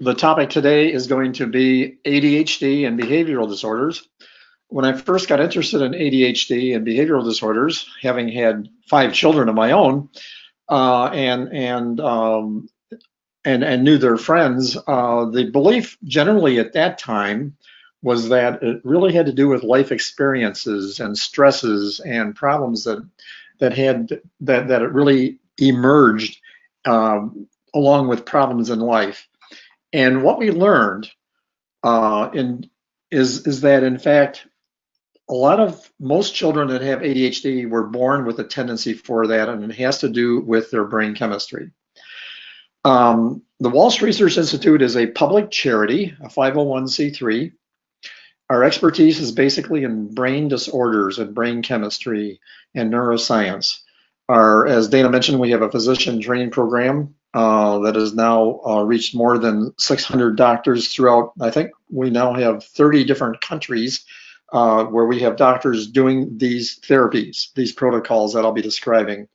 the topic today is going to be ADHD and behavioral disorders. When I first got interested in ADHD and behavioral disorders, having had five children of my own, uh, and and um, and and knew their friends, uh, the belief generally at that time was that it really had to do with life experiences and stresses and problems that that had that that it really emerged um, along with problems in life. And what we learned uh, in is is that in fact a lot of most children that have ADHD were born with a tendency for that, and it has to do with their brain chemistry. Um, the Walsh Research Institute is a public charity, a 501c3. Our expertise is basically in brain disorders and brain chemistry and neuroscience. Our, as Dana mentioned, we have a physician training program uh, that has now uh, reached more than 600 doctors throughout. I think we now have 30 different countries uh, where we have doctors doing these therapies, these protocols that I'll be describing.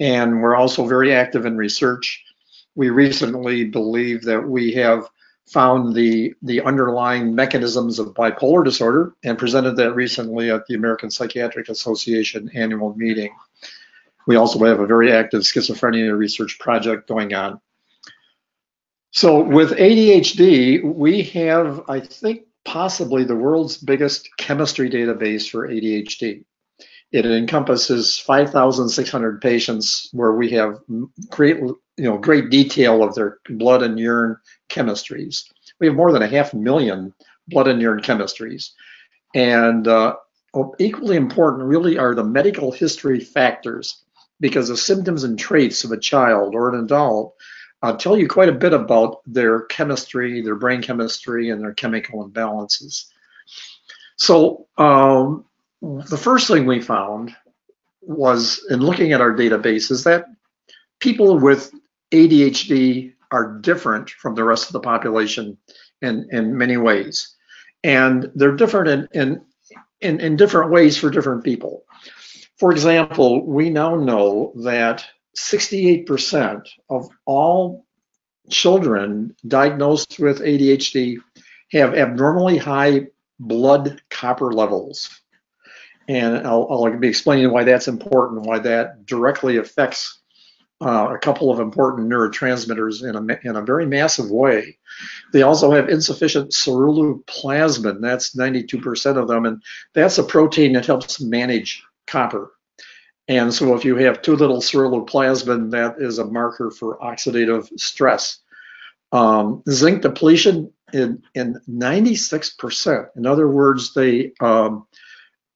And we're also very active in research. We recently believe that we have found the, the underlying mechanisms of bipolar disorder and presented that recently at the American Psychiatric Association annual meeting. We also have a very active schizophrenia research project going on. So with ADHD, we have, I think, possibly the world's biggest chemistry database for ADHD. It encompasses 5,600 patients where we have great, you know, great detail of their blood and urine chemistries. We have more than a half million blood and urine chemistries. And uh, equally important really are the medical history factors because the symptoms and traits of a child or an adult uh, tell you quite a bit about their chemistry, their brain chemistry, and their chemical imbalances. So um, the first thing we found was in looking at our database is that people with ADHD are different from the rest of the population in, in many ways. And they're different in, in, in, in different ways for different people. For example, we now know that 68% of all children diagnosed with ADHD have abnormally high blood copper levels. And I'll, I'll be explaining why that's important, why that directly affects uh, a couple of important neurotransmitters in a, in a very massive way. They also have insufficient ceruloplasmin, that's 92% of them, and that's a protein that helps manage copper. And so if you have too little ceruloplasmin, that is a marker for oxidative stress. Um, zinc depletion in, in 96%. In other words, they, um,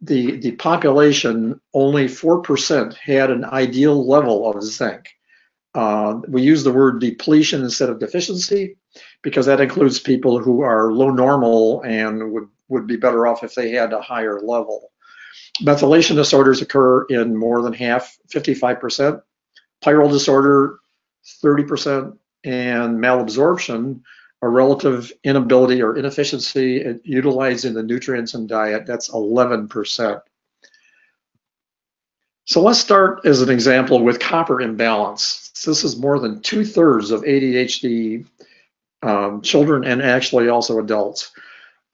the, the population, only 4% had an ideal level of zinc. Uh, we use the word depletion instead of deficiency because that includes people who are low normal and would, would be better off if they had a higher level. Methylation disorders occur in more than half, 55%. Pyrrole disorder, 30%. And malabsorption, a relative inability or inefficiency in utilizing the nutrients in diet, that's 11%. So let's start as an example with copper imbalance. This is more than two thirds of ADHD um, children and actually also adults.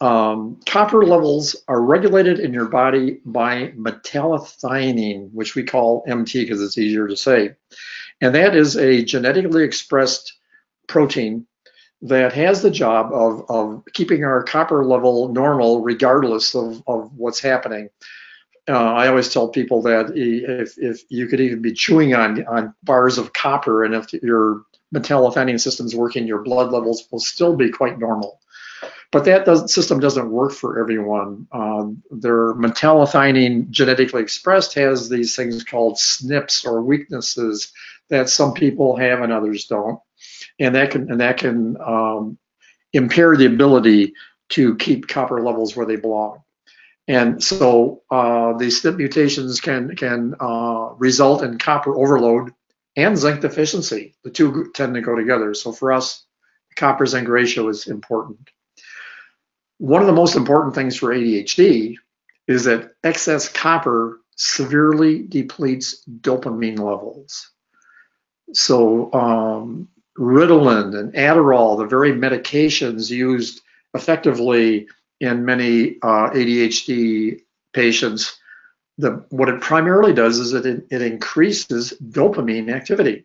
Um, copper levels are regulated in your body by metallothionein, which we call MT because it's easier to say. And that is a genetically expressed protein that has the job of, of keeping our copper level normal regardless of, of what's happening. Uh, I always tell people that if, if you could even be chewing on, on bars of copper and if your metallothionein system is working, your blood levels will still be quite normal. But that does, system doesn't work for everyone. Um, their metallothionein genetically expressed has these things called SNPs or weaknesses that some people have and others don't, and that can and that can um, impair the ability to keep copper levels where they belong. And so uh, these SNP mutations can can uh, result in copper overload and zinc deficiency. The two tend to go together. So for us, copper zinc ratio is important. One of the most important things for ADHD is that excess copper severely depletes dopamine levels. So um, Ritalin and Adderall, the very medications used effectively in many uh, ADHD patients, the, what it primarily does is it, it increases dopamine activity.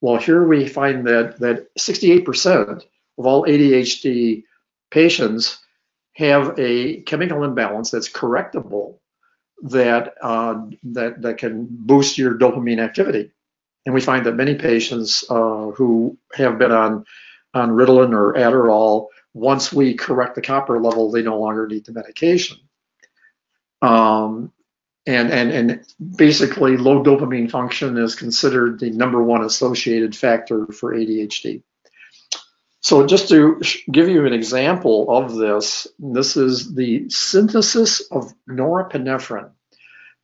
Well, here we find that, that 68% of all ADHD patients have a chemical imbalance that's correctable that, uh, that, that can boost your dopamine activity. And we find that many patients uh, who have been on, on Ritalin or Adderall, once we correct the copper level, they no longer need the medication. Um, and, and, and basically, low dopamine function is considered the number one associated factor for ADHD. So just to give you an example of this, this is the synthesis of norepinephrine.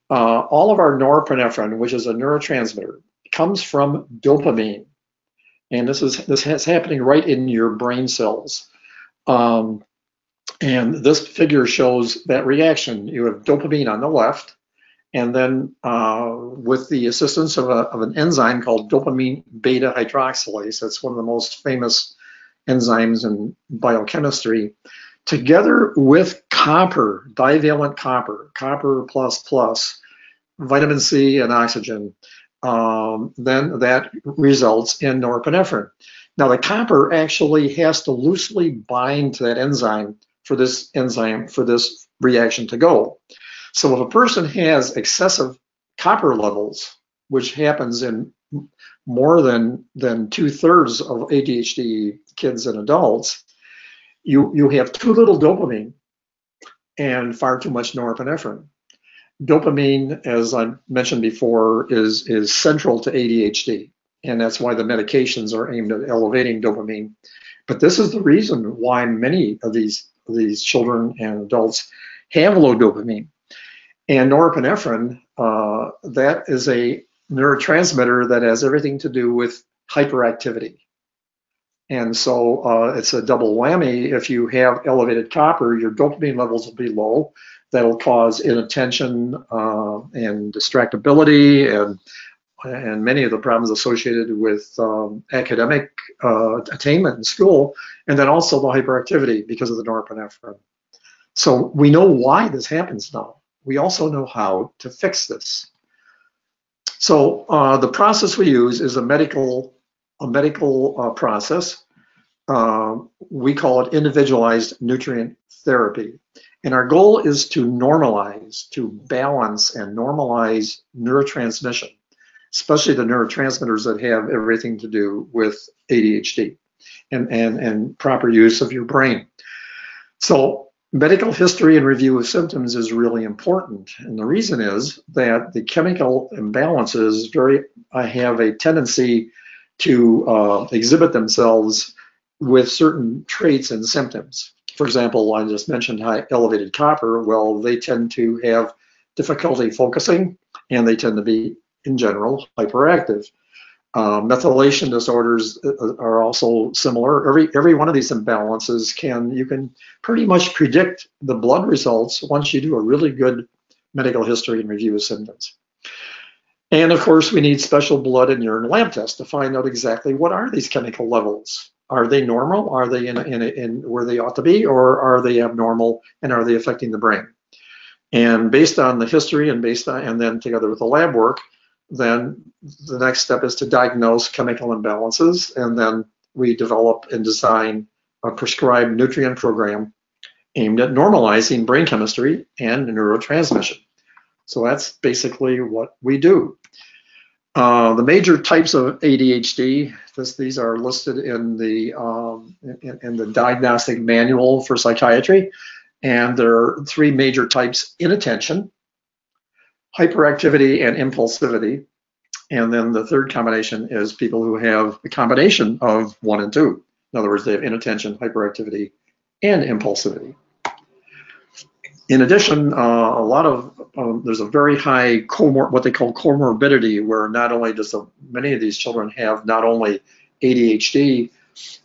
Uh, all of our norepinephrine, which is a neurotransmitter, comes from dopamine. And this is this is happening right in your brain cells. Um, and this figure shows that reaction. You have dopamine on the left, and then uh, with the assistance of, a, of, an enzyme called dopamine beta hydroxylase, that's one of the most famous enzymes and biochemistry, together with copper, divalent copper, copper plus plus, vitamin C and oxygen, um, then that results in norepinephrine. Now, the copper actually has to loosely bind to that enzyme for this enzyme, for this reaction to go. So if a person has excessive copper levels, which happens in more than, than two thirds of ADHD kids and adults, you, you have too little dopamine and far too much norepinephrine dopamine, as I mentioned before, is, is central to ADHD. And that's why the medications are aimed at elevating dopamine. But this is the reason why many of these, these children and adults have low dopamine. And norepinephrine, uh, that is a neurotransmitter that has everything to do with hyperactivity. And so uh, it's a double whammy. If you have elevated copper, your dopamine levels will be low that'll cause inattention uh, and distractibility and and many of the problems associated with um, academic uh, attainment in school, and then also the hyperactivity because of the norepinephrine. So we know why this happens now. We also know how to fix this. So uh, the process we use is a medical a medical uh, process. Uh, we call it individualized nutrient therapy. And our goal is to normalize, to balance and normalize neurotransmission, especially the neurotransmitters that have everything to do with ADHD and, and, and proper use of your brain. So medical history and review of symptoms is really important. And the reason is that the chemical imbalances very I have a tendency to uh, exhibit themselves with certain traits and symptoms for example, I just mentioned high elevated copper. Well, they tend to have difficulty focusing and they tend to be, in general, hyperactive. Um, methylation disorders uh, uh, are also similar. Every every one of these imbalances can you can pretty much predict the blood results once you do a really good medical history and review of symptoms. And of course, we need special blood and urine lab tests to find out exactly what are these chemical levels. Are they normal? Are they in, in, in where they ought to be, or are they abnormal and are they affecting the brain? And based on the history and based on, and then together with the lab work, then the next step is to diagnose chemical imbalances, and then we develop and design a prescribed nutrient program aimed at normalizing brain chemistry and neurotransmission. So that's basically what we do. Uh, the major types of ADHD, this, these are listed in the um, in, in, the diagnostic manual for psychiatry, and there are three major types: inattention, hyperactivity, and impulsivity. And then the third combination is people who have a combination of one and two. In other words, they have inattention, hyperactivity, and impulsivity. In addition, uh, a lot of um, there's a very high comor- what they call comorbidity, where not only does the, many of these children have not only ADHD,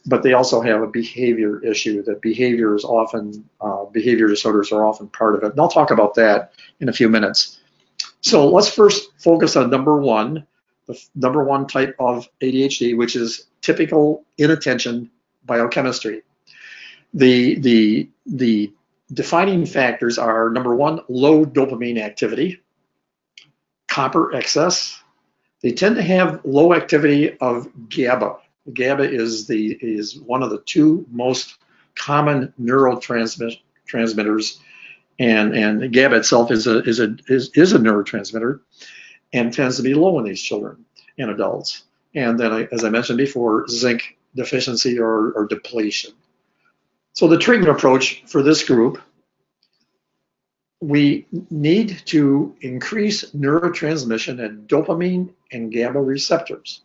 but they also have a behavior issue. That behavior is often uh, behavior disorders are often part of it, and I'll talk about that in a few minutes. So let's first focus on number one, the number one type of ADHD, which is typical inattention biochemistry. The, the, the defining factors are number one, low dopamine activity, copper excess. They tend to have low activity of GABA. GABA is the is one of the two most common neurotransmitters, and and GABA itself is a is a is, is a neurotransmitter, and tends to be low in these children and adults. And then, as I mentioned before, zinc deficiency or, or depletion. So the treatment approach for this group, we need to increase neurotransmission at dopamine and GABA receptors.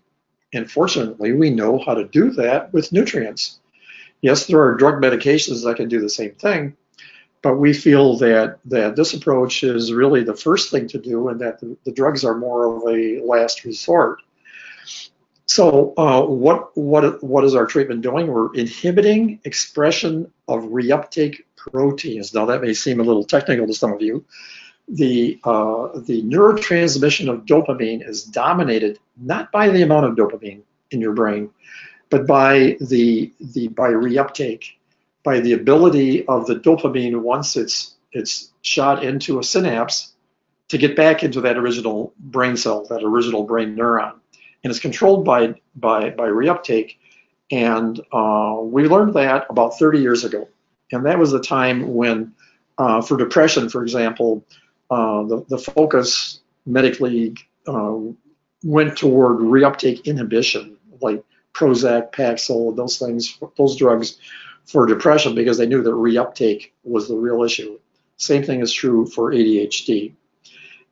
And fortunately, we know how to do that with nutrients. Yes, there are drug medications that can do the same thing, but we feel that, that this approach is really the first thing to do and that the, the drugs are more of a last resort. So uh, what, what, what is our treatment doing? We're inhibiting expression of reuptake proteins. Now that may seem a little technical to some of you. The, uh, the neurotransmission of dopamine is dominated not by the amount of dopamine in your brain, but by the, the by reuptake, by the ability of the dopamine once it's it's shot into a synapse to get back into that original brain cell, that original brain neuron. And it's controlled by by by reuptake. And uh, we learned that about 30 years ago, and that was the time when, uh, for depression, for example, uh, the the focus medically uh, went toward reuptake inhibition, like Prozac, Paxil, those things, those drugs for depression, because they knew that reuptake was the real issue. Same thing is true for ADHD.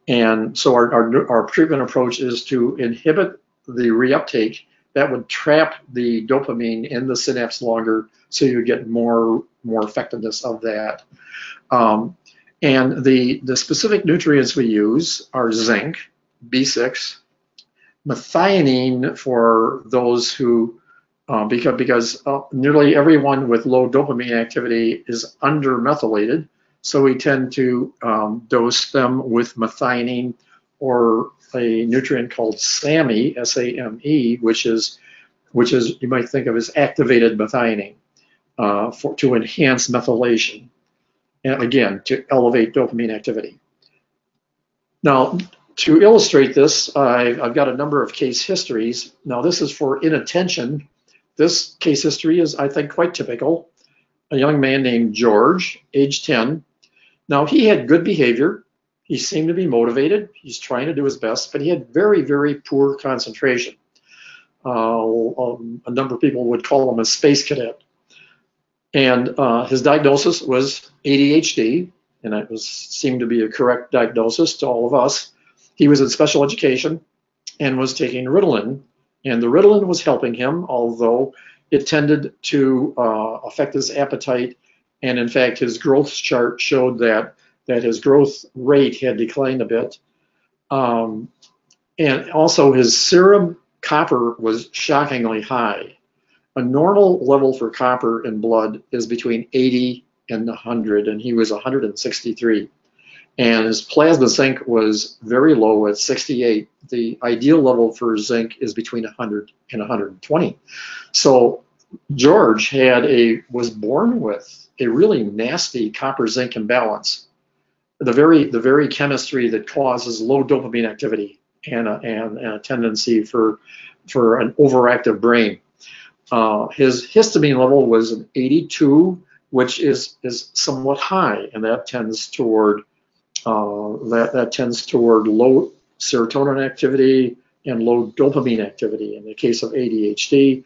And so our, our, our treatment approach is to inhibit the reuptake, that would trap the dopamine in the synapse longer, so you get more more effectiveness of that. Um, and the the specific nutrients we use are zinc, B6, methionine for those who uh, because because uh, nearly everyone with low dopamine activity is undermethylated, so we tend to um, dose them with methionine or a nutrient called SAMe, S-A-M-E, which is which is you might think of as activated methionine uh, for, to enhance methylation, and again to elevate dopamine activity. Now, to illustrate this, I've, I've got a number of case histories. Now, this is for inattention. This case history is, I think, quite typical. A young man named George, age 10. Now, he had good behavior. He seemed to be motivated. He's trying to do his best, but he had very, very poor concentration. Uh, um, a number of people would call him a space cadet. And uh, his diagnosis was ADHD, and it was seemed to be a correct diagnosis to all of us. He was in special education and was taking Ritalin, and the Ritalin was helping him, although it tended to uh, affect his appetite. And in fact, his growth chart showed that that his growth rate had declined a bit. Um, and also his serum copper was shockingly high. A normal level for copper in blood is between 80 and 100, and he was 163. And his plasma zinc was very low at 68. The ideal level for zinc is between 100 and 120. So George had a was born with a really nasty copper zinc imbalance the very the very chemistry that causes low dopamine activity and a, and, and a tendency for for an overactive brain. Uh, his histamine level was an 82, which is is somewhat high, and that tends toward uh, that that tends toward low serotonin activity and low dopamine activity. In the case of ADHD,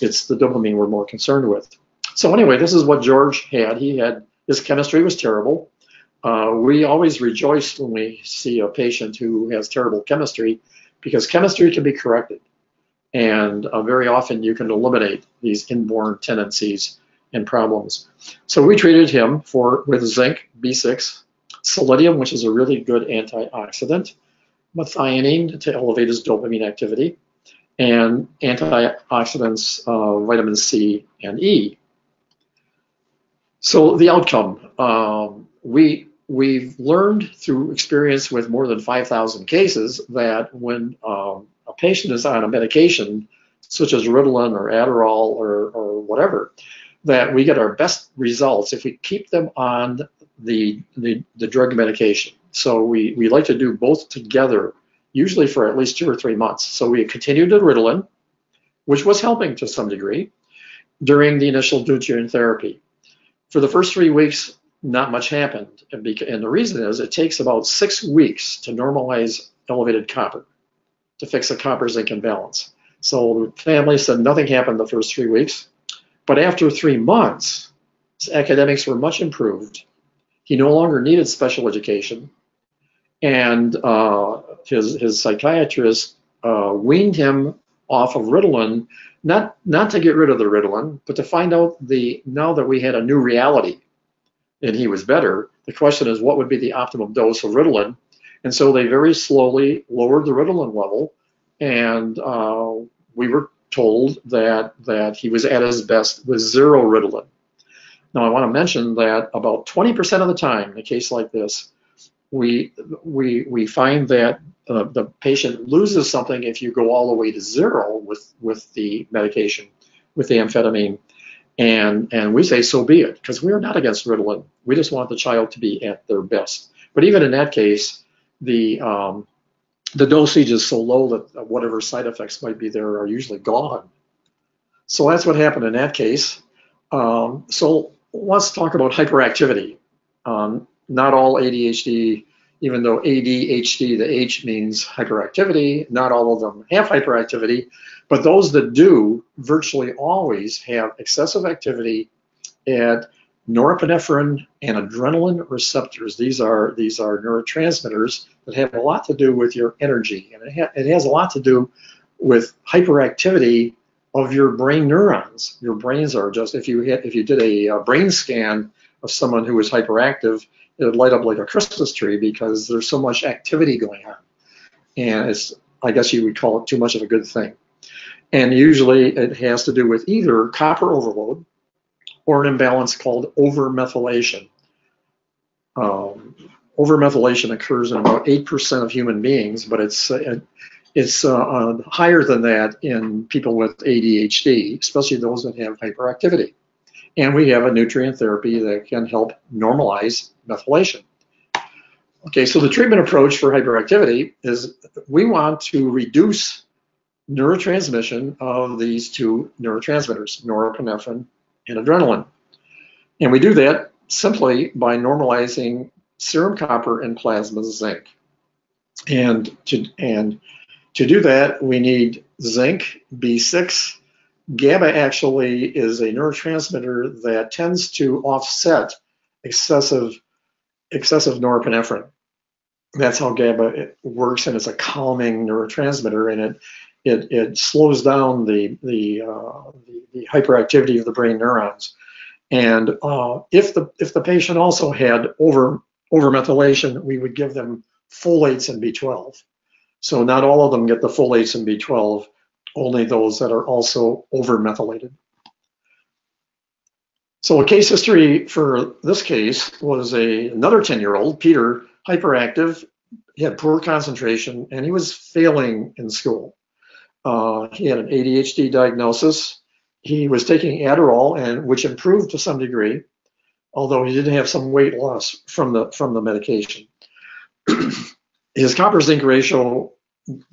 it's the dopamine we're more concerned with. So anyway, this is what George had. He had his chemistry was terrible. Uh, we always rejoice when we see a patient who has terrible chemistry because chemistry can be corrected. And uh, very often you can eliminate these inborn tendencies and problems. So we treated him for with zinc, B6, selenium, which is a really good antioxidant, methionine to elevate his dopamine activity, and antioxidants, uh, vitamin C and E. So the outcome, um, we we've learned through experience with more than 5,000 cases that when um, a patient is on a medication such as Ritalin or Adderall or, or whatever, that we get our best results if we keep them on the, the, the drug medication. So we, we like to do both together, usually for at least two or three months. So we continued the Ritalin, which was helping to some degree during the initial nutrient therapy. For the first three weeks, not much happened. And, the reason is it takes about six weeks to normalize elevated copper, to fix a copper zinc imbalance. So the family said nothing happened the first three weeks. But after three months, academics were much improved. He no longer needed special education. And uh, his, his psychiatrist uh, weaned him off of Ritalin, not, not to get rid of the Ritalin, but to find out the now that we had a new reality and he was better, the question is what would be the optimum dose of Ritalin? And so they very slowly lowered the Ritalin level, and uh, we were told that that he was at his best with zero Ritalin. Now I want to mention that about 20% of the time, in a case like this, we we we find that uh, the patient loses something if you go all the way to zero with with the medication, with the amphetamine. And, and we say, so be it, because we are not against Ritalin. We just want the child to be at their best. But even in that case, the, um, the dosage is so low that whatever side effects might be there are usually gone. So that's what happened in that case. Um, so let's talk about hyperactivity. Um, not all ADHD, even though ADHD, the H means hyperactivity, not all of them have hyperactivity. But those that do virtually always have excessive activity at norepinephrine and adrenaline receptors. These are these are neurotransmitters that have a lot to do with your energy, and it, ha it has a lot to do with hyperactivity of your brain neurons. Your brains are just if you hit, if you did a, a brain scan of someone who was hyperactive, it would light up like a Christmas tree because there's so much activity going on, and it's I guess you would call it too much of a good thing. And usually it has to do with either copper overload or an imbalance called overmethylation. Um, overmethylation occurs in about 8% of human beings, but it's uh, it's uh, uh, higher than that in people with ADHD, especially those that have hyperactivity. And we have a nutrient therapy that can help normalize methylation. Okay, so the treatment approach for hyperactivity is we want to reduce neurotransmission of these two neurotransmitters, norepinephrine and adrenaline. And we do that simply by normalizing serum copper and plasma zinc. And to, and to do that, we need zinc, B6. GABA actually is a neurotransmitter that tends to offset excessive, excessive norepinephrine. That's how GABA works, and it's a calming neurotransmitter, and it it, it slows down the, the, uh, the, the, hyperactivity of the brain neurons. And uh, if, the, if the patient also had over, overmethylation, we would give them folates and B12. So not all of them get the folates and B12, only those that are also overmethylated. So a case history for this case was a another 10-year-old, Peter, hyperactive, he had poor concentration, and he was failing in school. Uh, he had an ADHD diagnosis. He was taking Adderall, and which improved to some degree, although he did have some weight loss from the from the medication. His copper zinc ratio,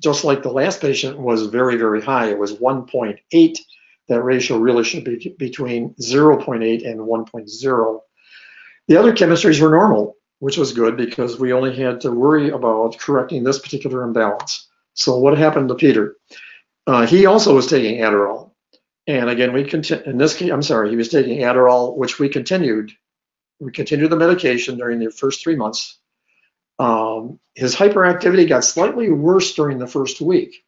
just like the last patient, was very very high. It was 1.8. That ratio really should be between 0.8 and 1.0. The other chemistries were normal, which was good because we only had to worry about correcting this particular imbalance. So what happened to Peter? Uh, he also was taking Adderall. And again, we continue, in this case, I'm sorry, he was taking Adderall, which we continued. We continued the medication during the first three months. Um, his hyperactivity got slightly worse during the first week.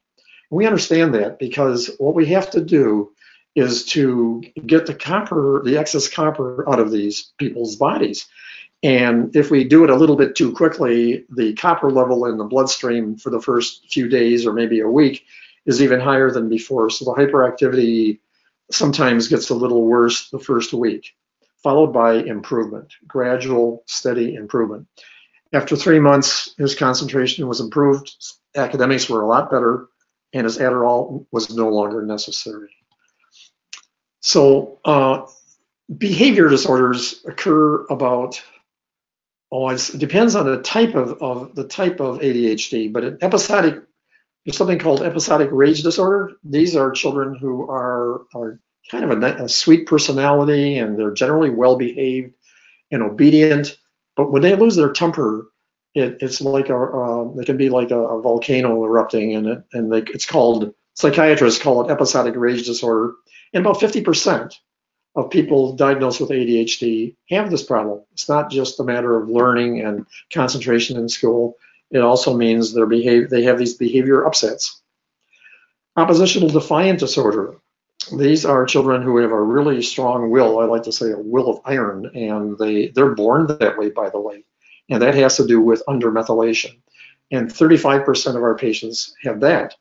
We understand that because what we have to do is to get the copper, the excess copper out of these people's bodies. And if we do it a little bit too quickly, the copper level in the bloodstream for the first few days or maybe a week is even higher than before. So the hyperactivity sometimes gets a little worse the first week, followed by improvement, gradual, steady improvement. After three months, his concentration was improved. Academics were a lot better, and his Adderall was no longer necessary. So uh, behavior disorders occur about oh it depends on the type of, of the type of ADHD, but an episodic there's something called episodic rage disorder. These are children who are are kind of a, a sweet personality and they're generally well behaved and obedient, but when they lose their temper, it, it's like a uh, it can be like a, a volcano erupting, and it and they, it's called psychiatrists call it episodic rage disorder. And about 50% of people diagnosed with ADHD have this problem. It's not just a matter of learning and concentration in school. It also means their behave, they have these behavior upsets. Oppositional defiant disorder. These are children who have a really strong will. I like to say a will of iron, and they, they're born that way, by the way. And that has to do with undermethylation. And 35% of our patients have that.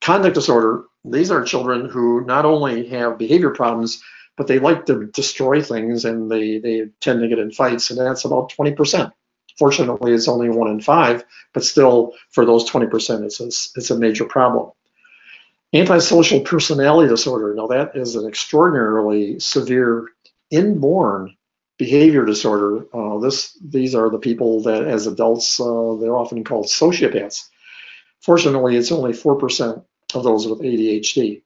Conduct disorder, these are children who not only have behavior problems, but they like to destroy things and they, they tend to get in fights, and that's about 20%. Fortunately, it's only one in five, but still, for those 20%, it's a, it's a major problem. Antisocial personality disorder, now that is an extraordinarily severe inborn behavior disorder. Uh, this, these are the people that, as adults, uh, they're often called sociopaths. Fortunately, it's only 4% of those with ADHD.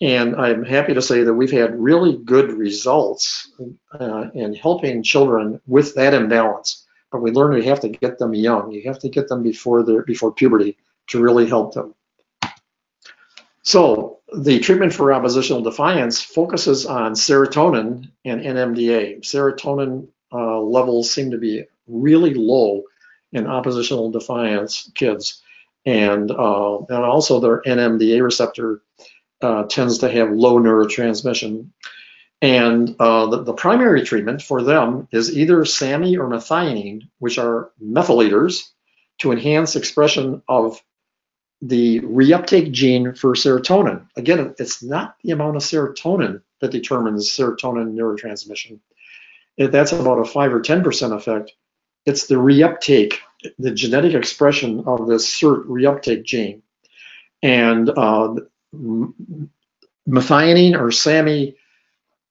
And I'm happy to say that we've had really good results uh, in helping children with that imbalance. But we learn we have to get them young. You have to get them before their before puberty to really help them. So the treatment for oppositional defiance focuses on serotonin and NMDA. Serotonin uh, levels seem to be really low in oppositional defiance kids, and uh, and also their NMDA receptor uh, tends to have low neurotransmission. And uh, the, the, primary treatment for them is either SAMe or methionine, which are methylators to enhance expression of the reuptake gene for serotonin. Again, it's not the amount of serotonin that determines serotonin neurotransmission. That's about a 5 or 10% effect. It's the reuptake, the genetic expression of this SERT reuptake gene. And uh, methionine or SAMe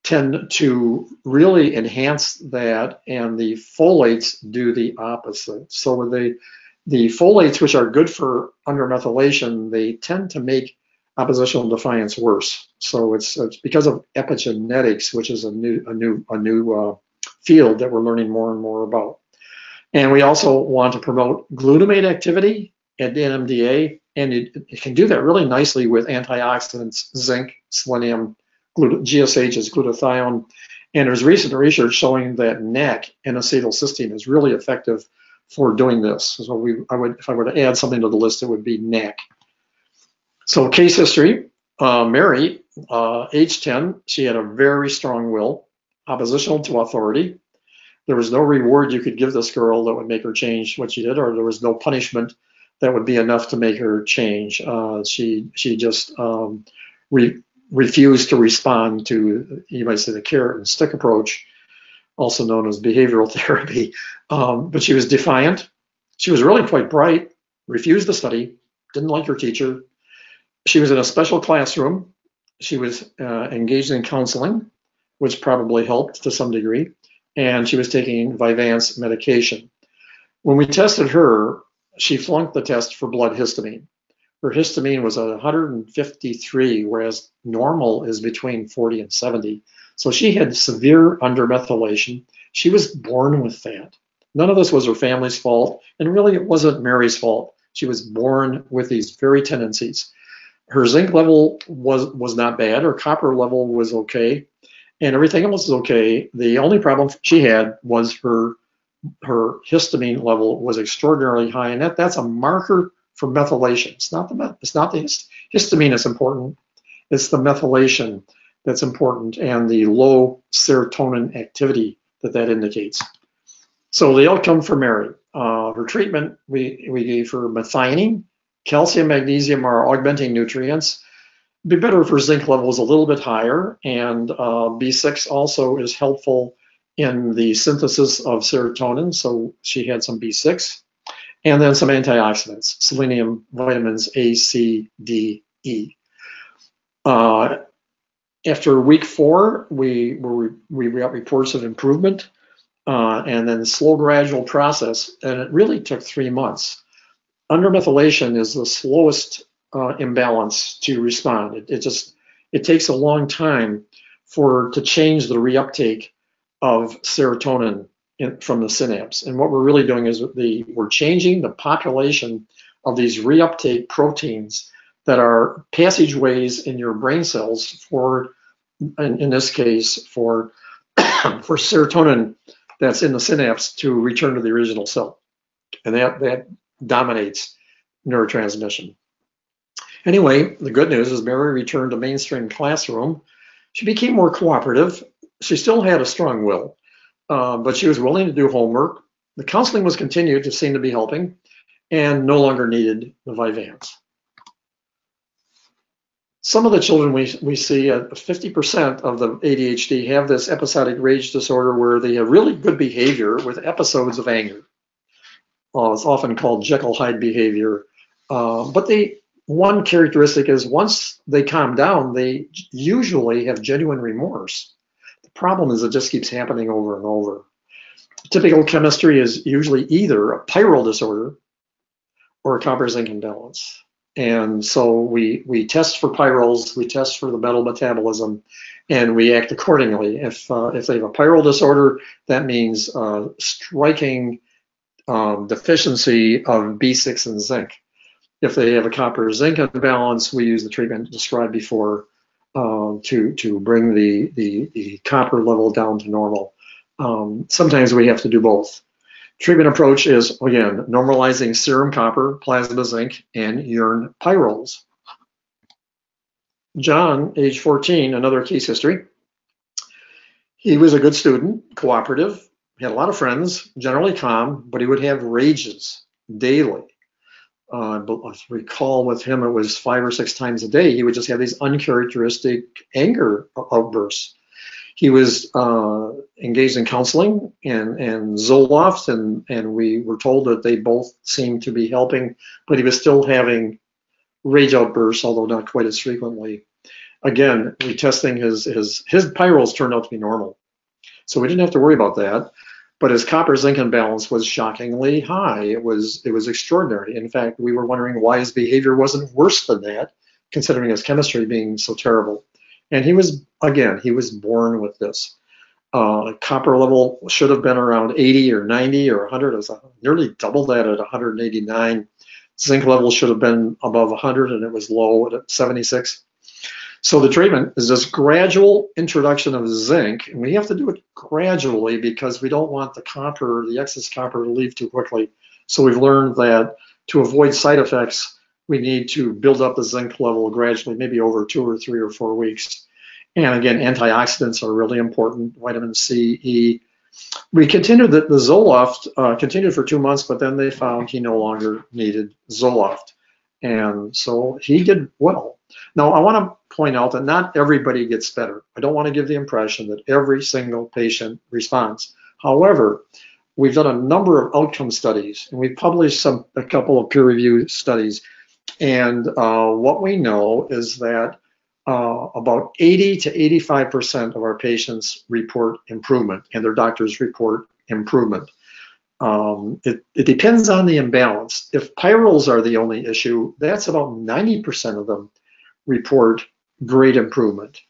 tend to really enhance that, and the folates do the opposite. So the the folates, which are good for undermethylation, they tend to make oppositional defiance worse. So it's, it's because of epigenetics, which is a new a new a new uh, field that we're learning more and more about. And we also want to promote glutamate activity at NMDA and it, it, can do that really nicely with antioxidants, zinc, selenium, GSH is glutathione, and there's recent research showing that NAC, N-acetylcysteine, is really effective for doing this. So we, I would, if I were to add something to the list, it would be NAC. So case history, uh, Mary, uh, age 10, she had a very strong will, oppositional to authority. There was no reward you could give this girl that would make her change what she did, or there was no punishment that would be enough to make her change. Uh, she she just um, re, refused to respond to you might say the carrot and stick approach, also known as behavioral therapy. Um, but she was defiant. She was really quite bright. Refused the study. Didn't like her teacher. She was in a special classroom. She was uh, engaged in counseling, which probably helped to some degree, and she was taking Vyvanse medication. When we tested her, she flunked the test for blood histamine. Her histamine was 153, whereas normal is between 40 and 70. So she had severe undermethylation. She was born with that. None of this was her family's fault, and really it wasn't Mary's fault. She was born with these very tendencies. Her zinc level was was not bad. Her copper level was okay, and everything else was okay. The only problem she had was her her histamine level was extraordinarily high, and that, that's a marker for methylation. It's not the it's not the hist, histamine that's important. It's the methylation that's important, and the low serotonin activity that that indicates. So the outcome for Mary, uh, her treatment, we we gave her methionine, calcium, magnesium are augmenting nutrients. Be better her zinc level was a little bit higher, and uh, B6 also is helpful in the synthesis of serotonin, so she had some B6. and then some antioxidants, selenium, vitamins A, C, D, E. Uh, after week four, we, we got reports of improvement uh, and then slow gradual process, and it really took three months. Undermethylation is the slowest uh, imbalance to respond. It, it, just it takes a long time for to change the reuptake of serotonin in, from the synapse. And what we're really doing is the we're changing the population of these reuptake proteins that are passageways in your brain cells for, in, in this case, for for serotonin that's in the synapse to return to the original cell. And that, that dominates neurotransmission. Anyway, the good news is Mary returned to mainstream classroom. She became more cooperative. She still had a strong will, uh, but she was willing to do homework. The counseling was continued to seem to be helping and no longer needed the Vyvanse some of the children we, we see, uh, 50% of the ADHD have this episodic rage disorder where they have really good behavior with episodes of anger. Uh, it's often called Jekyll Hyde behavior. Uh, but they, one characteristic is once they calm down, they usually have genuine remorse. The problem is it just keeps happening over and over. Typical chemistry is usually either a pyrrole disorder or a copper zinc imbalance. And so we, we test for pyrroles, we test for the metal metabolism, and we act accordingly. If, uh, if they have a pyrrole disorder, that means uh, striking um, deficiency of B6 and zinc. If they have a copper zinc imbalance, we use the treatment described before uh, to, to bring the, the, the, copper level down to normal. Um, sometimes we have to do both. Treatment approach is, again, normalizing serum copper, plasma zinc, and urine pyrroles. John, age 14, another case history. He was a good student, cooperative, had a lot of friends, generally calm, but he would have rages daily. Uh, I recall with him, it was five or six times a day. He would just have these uncharacteristic anger outbursts he was uh, engaged in counseling and, and Zoloft, and, and we were told that they both seemed to be helping, but he was still having rage outbursts, although not quite as frequently. Again, we testing his his his pyrroles turned out to be normal, so we didn't have to worry about that. But his copper zinc imbalance was shockingly high. It was it was extraordinary. In fact, we were wondering why his behavior wasn't worse than that, considering his chemistry being so terrible. And he was, again, he was born with this. Uh, copper level should have been around 80 or 90 or 100. It was nearly double that at 189. Zinc level should have been above 100 and it was low at 76. So the treatment is this gradual introduction of zinc, and we have to do it gradually because we don't want the copper, the excess copper, to leave too quickly. So we've learned that to avoid side effects, we need to build up the zinc level gradually, maybe over two or three or four weeks. And again, antioxidants are really important, vitamin C, E. We continued the, the Zoloft, uh, continued for two months, but then they found he no longer needed Zoloft. And so he did well. Now, I want to point out that not everybody gets better. I don't want to give the impression that every single patient responds. However, we've done a number of outcome studies, and we've published some a couple of peer-reviewed studies and uh, what we know is that uh, about 80 to 85% of our patients report improvement and their doctors report improvement. Um, it, it, depends on the imbalance. If pyrroles are the only issue, that's about 90% of them report great improvement.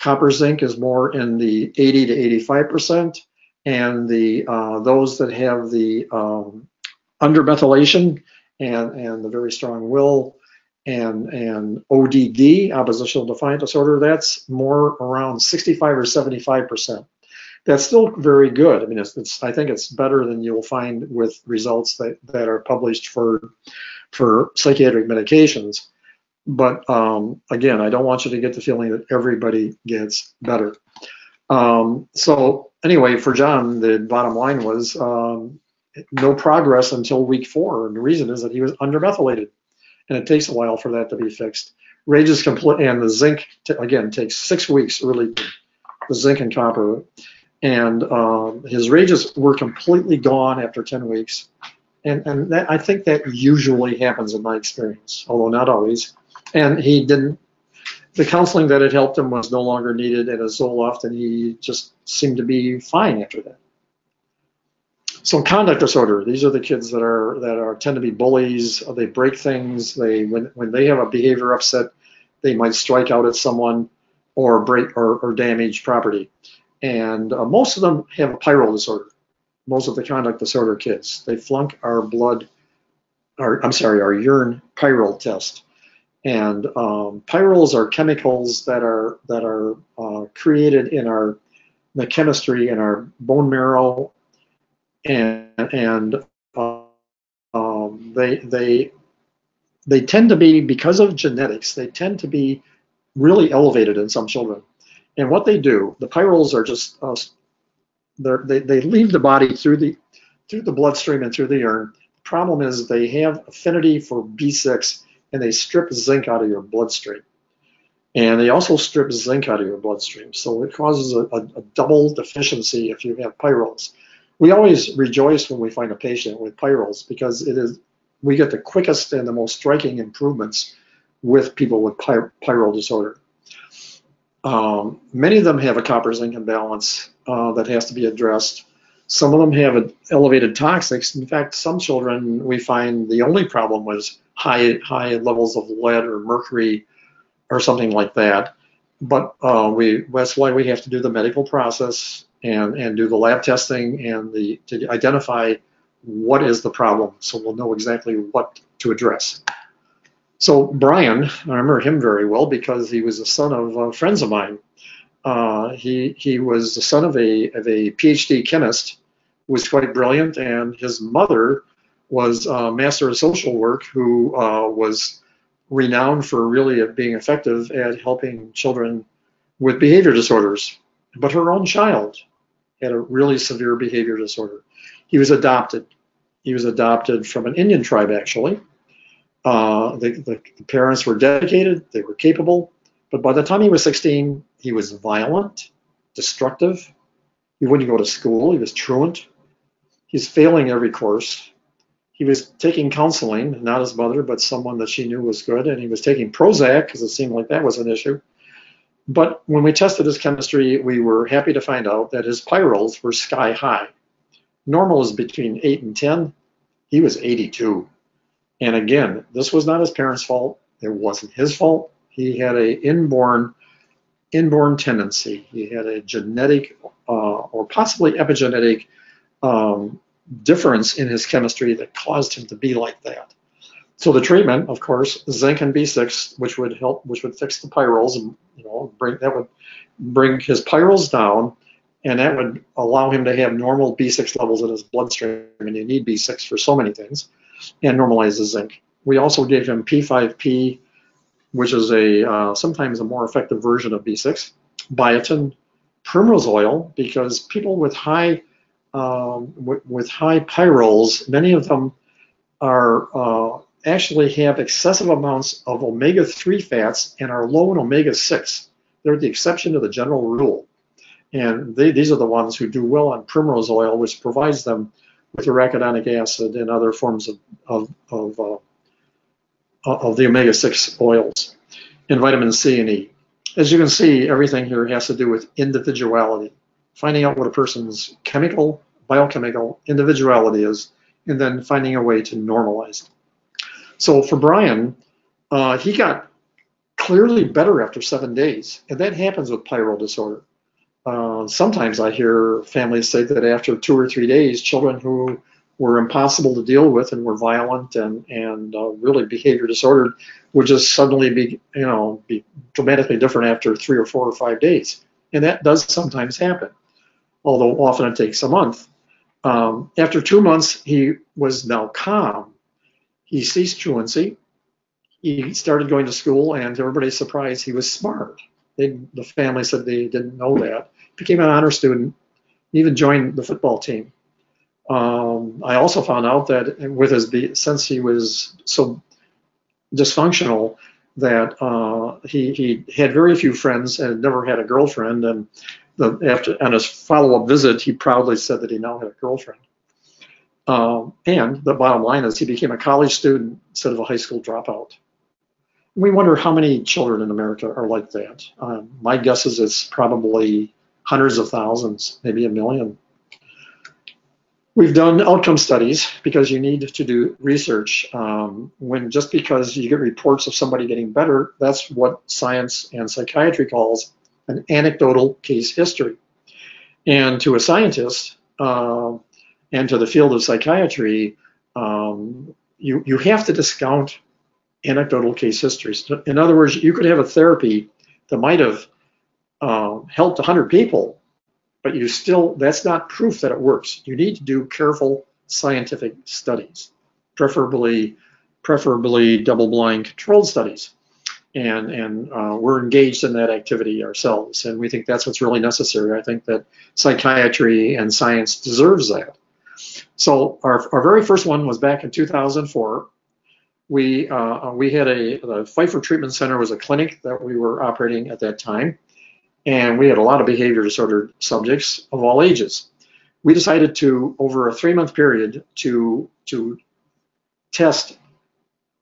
Copper zinc is more in the 80 to 85%, and the uh, those that have the um, undermethylation and, and the very strong will and, and ODD, oppositional defiant disorder, that's more around 65 or 75%. That's still very good. I mean, it's, it's, I think it's better than you'll find with results that, that are published for, for psychiatric medications. But um, again, I don't want you to get the feeling that everybody gets better. Um, so anyway, for John, the bottom line was um, no progress until week four. And the reason is that he was undermethylated. And it takes a while for that to be fixed. Rage is complete, and the zinc, again, takes six weeks really, the zinc and copper. And um, his rages were completely gone after 10 weeks. And, and that, I think that usually happens in my experience, although not always. And he didn't, the counseling that had helped him was no longer needed at a Zoloft, and he just seemed to be fine after that. So conduct disorder, these are the kids that are that are tend to be bullies. They break things. They when when they have a behavior upset, they might strike out at someone or break or, or damage property. And uh, most of them have a pyrrole disorder. Most of the conduct disorder kids, they flunk our blood, or I'm sorry, our urine pyrrole test. And um, pyrroles are chemicals that are that are uh, created in our the chemistry in our bone marrow and and uh, um, they they they tend to be because of genetics they tend to be really elevated in some children. And what they do the pyrroles are just uh, they they leave the body through the through the bloodstream and through the urine. The problem is they have affinity for b6 and they strip zinc out of your bloodstream. And they also strip zinc out of your bloodstream so it causes a, a, a double deficiency if you have pyrroles we always rejoice when we find a patient with pyrroles because it is we get the quickest and the most striking improvements with people with py pyrrole disorder. Um, many of them have a copper zinc imbalance uh, that has to be addressed. Some of them have elevated toxics. In fact, some children we find the only problem was high high levels of lead or mercury or something like that. But uh, we that's why we have to do the medical process and, and do the lab testing and the to identify what is the problem so we'll know exactly what to address. So Brian, I remember him very well because he was the son of uh, friends of mine. Uh, he he was the son of a of a PhD chemist who was quite brilliant, and his mother was a master of social work who uh, was renowned for really being effective at helping children with behavior disorders. But her own child had a really severe behavior disorder. He was adopted. He was adopted from an Indian tribe, actually. Uh, the, the, the parents were dedicated, they were capable, but by the time he was 16, he was violent, destructive. He wouldn't go to school, he was truant. He's failing every course. He was taking counseling, not his mother, but someone that she knew was good, and he was taking Prozac because it seemed like that was an issue. But when we tested his chemistry, we were happy to find out that his pyrroles were sky high. Normal is between 8 and 10. He was 82. And again, this was not his parents' fault. It wasn't his fault. He had a inborn inborn tendency. He had a genetic uh, or possibly epigenetic um, difference in his chemistry that caused him to be like that. So the treatment, of course, zinc and B6, which would help, which would fix the pyrroles, and you know, bring that would bring his pyrroles down, and that would allow him to have normal B6 levels in his bloodstream. And you need B6 for so many things, and normalize the zinc. We also gave him P5P, which is a uh, sometimes a more effective version of B6, biotin, primrose oil, because people with high um, with high pyrroles, many of them are uh, actually have excessive amounts of omega-3 fats and are low in omega-6. They're the exception to the general rule. And they, these are the ones who do well on primrose oil, which provides them with arachidonic acid and other forms of, of, of, uh, of the omega-6 oils, and vitamin C and E. As you can see, everything here has to do with individuality, finding out what a person's chemical, biochemical individuality is, and then finding a way to normalize it. So for Brian, uh, he got clearly better after seven days, and that happens with pyrrole disorder. Uh, sometimes I hear families say that after two or three days, children who were impossible to deal with and were violent and and uh, really behavior disordered would just suddenly be you know be dramatically different after three or four or five days, and that does sometimes happen, although often it takes a month. Um, after two months, he was now calm he ceased truancy. He started going to school, and everybody's surprise, he was smart. They, the family said they didn't know that. Became an honor student. Even joined the football team. Um, I also found out that with his since he was so dysfunctional that uh, he he had very few friends and never had a girlfriend. And the, after on his follow-up visit, he proudly said that he now had a girlfriend. Um, and the bottom line is he became a college student instead of a high school dropout. We wonder how many children in America are like that. Um, my guess is it's probably hundreds of thousands, maybe a million. We've done outcome studies because you need to do research. Um, when just because you get reports of somebody getting better, that's what science and psychiatry calls an anecdotal case history. And to a scientist uh, and to the field of psychiatry, um, you, you have to discount anecdotal case histories. In other words, you could have a therapy that might have uh, helped 100 people, but you still, that's not proof that it works. You need to do careful scientific studies, preferably, preferably double-blind controlled studies. And, and uh, we're engaged in that activity ourselves, and we think that's what's really necessary. I think that psychiatry and science deserves that. So our, our very first one was back in 2004. We, uh, we had a, the Pfeiffer Treatment Center was a clinic that we were operating at that time and we had a lot of behavior disorder subjects of all ages. We decided to, over a three-month period, to to test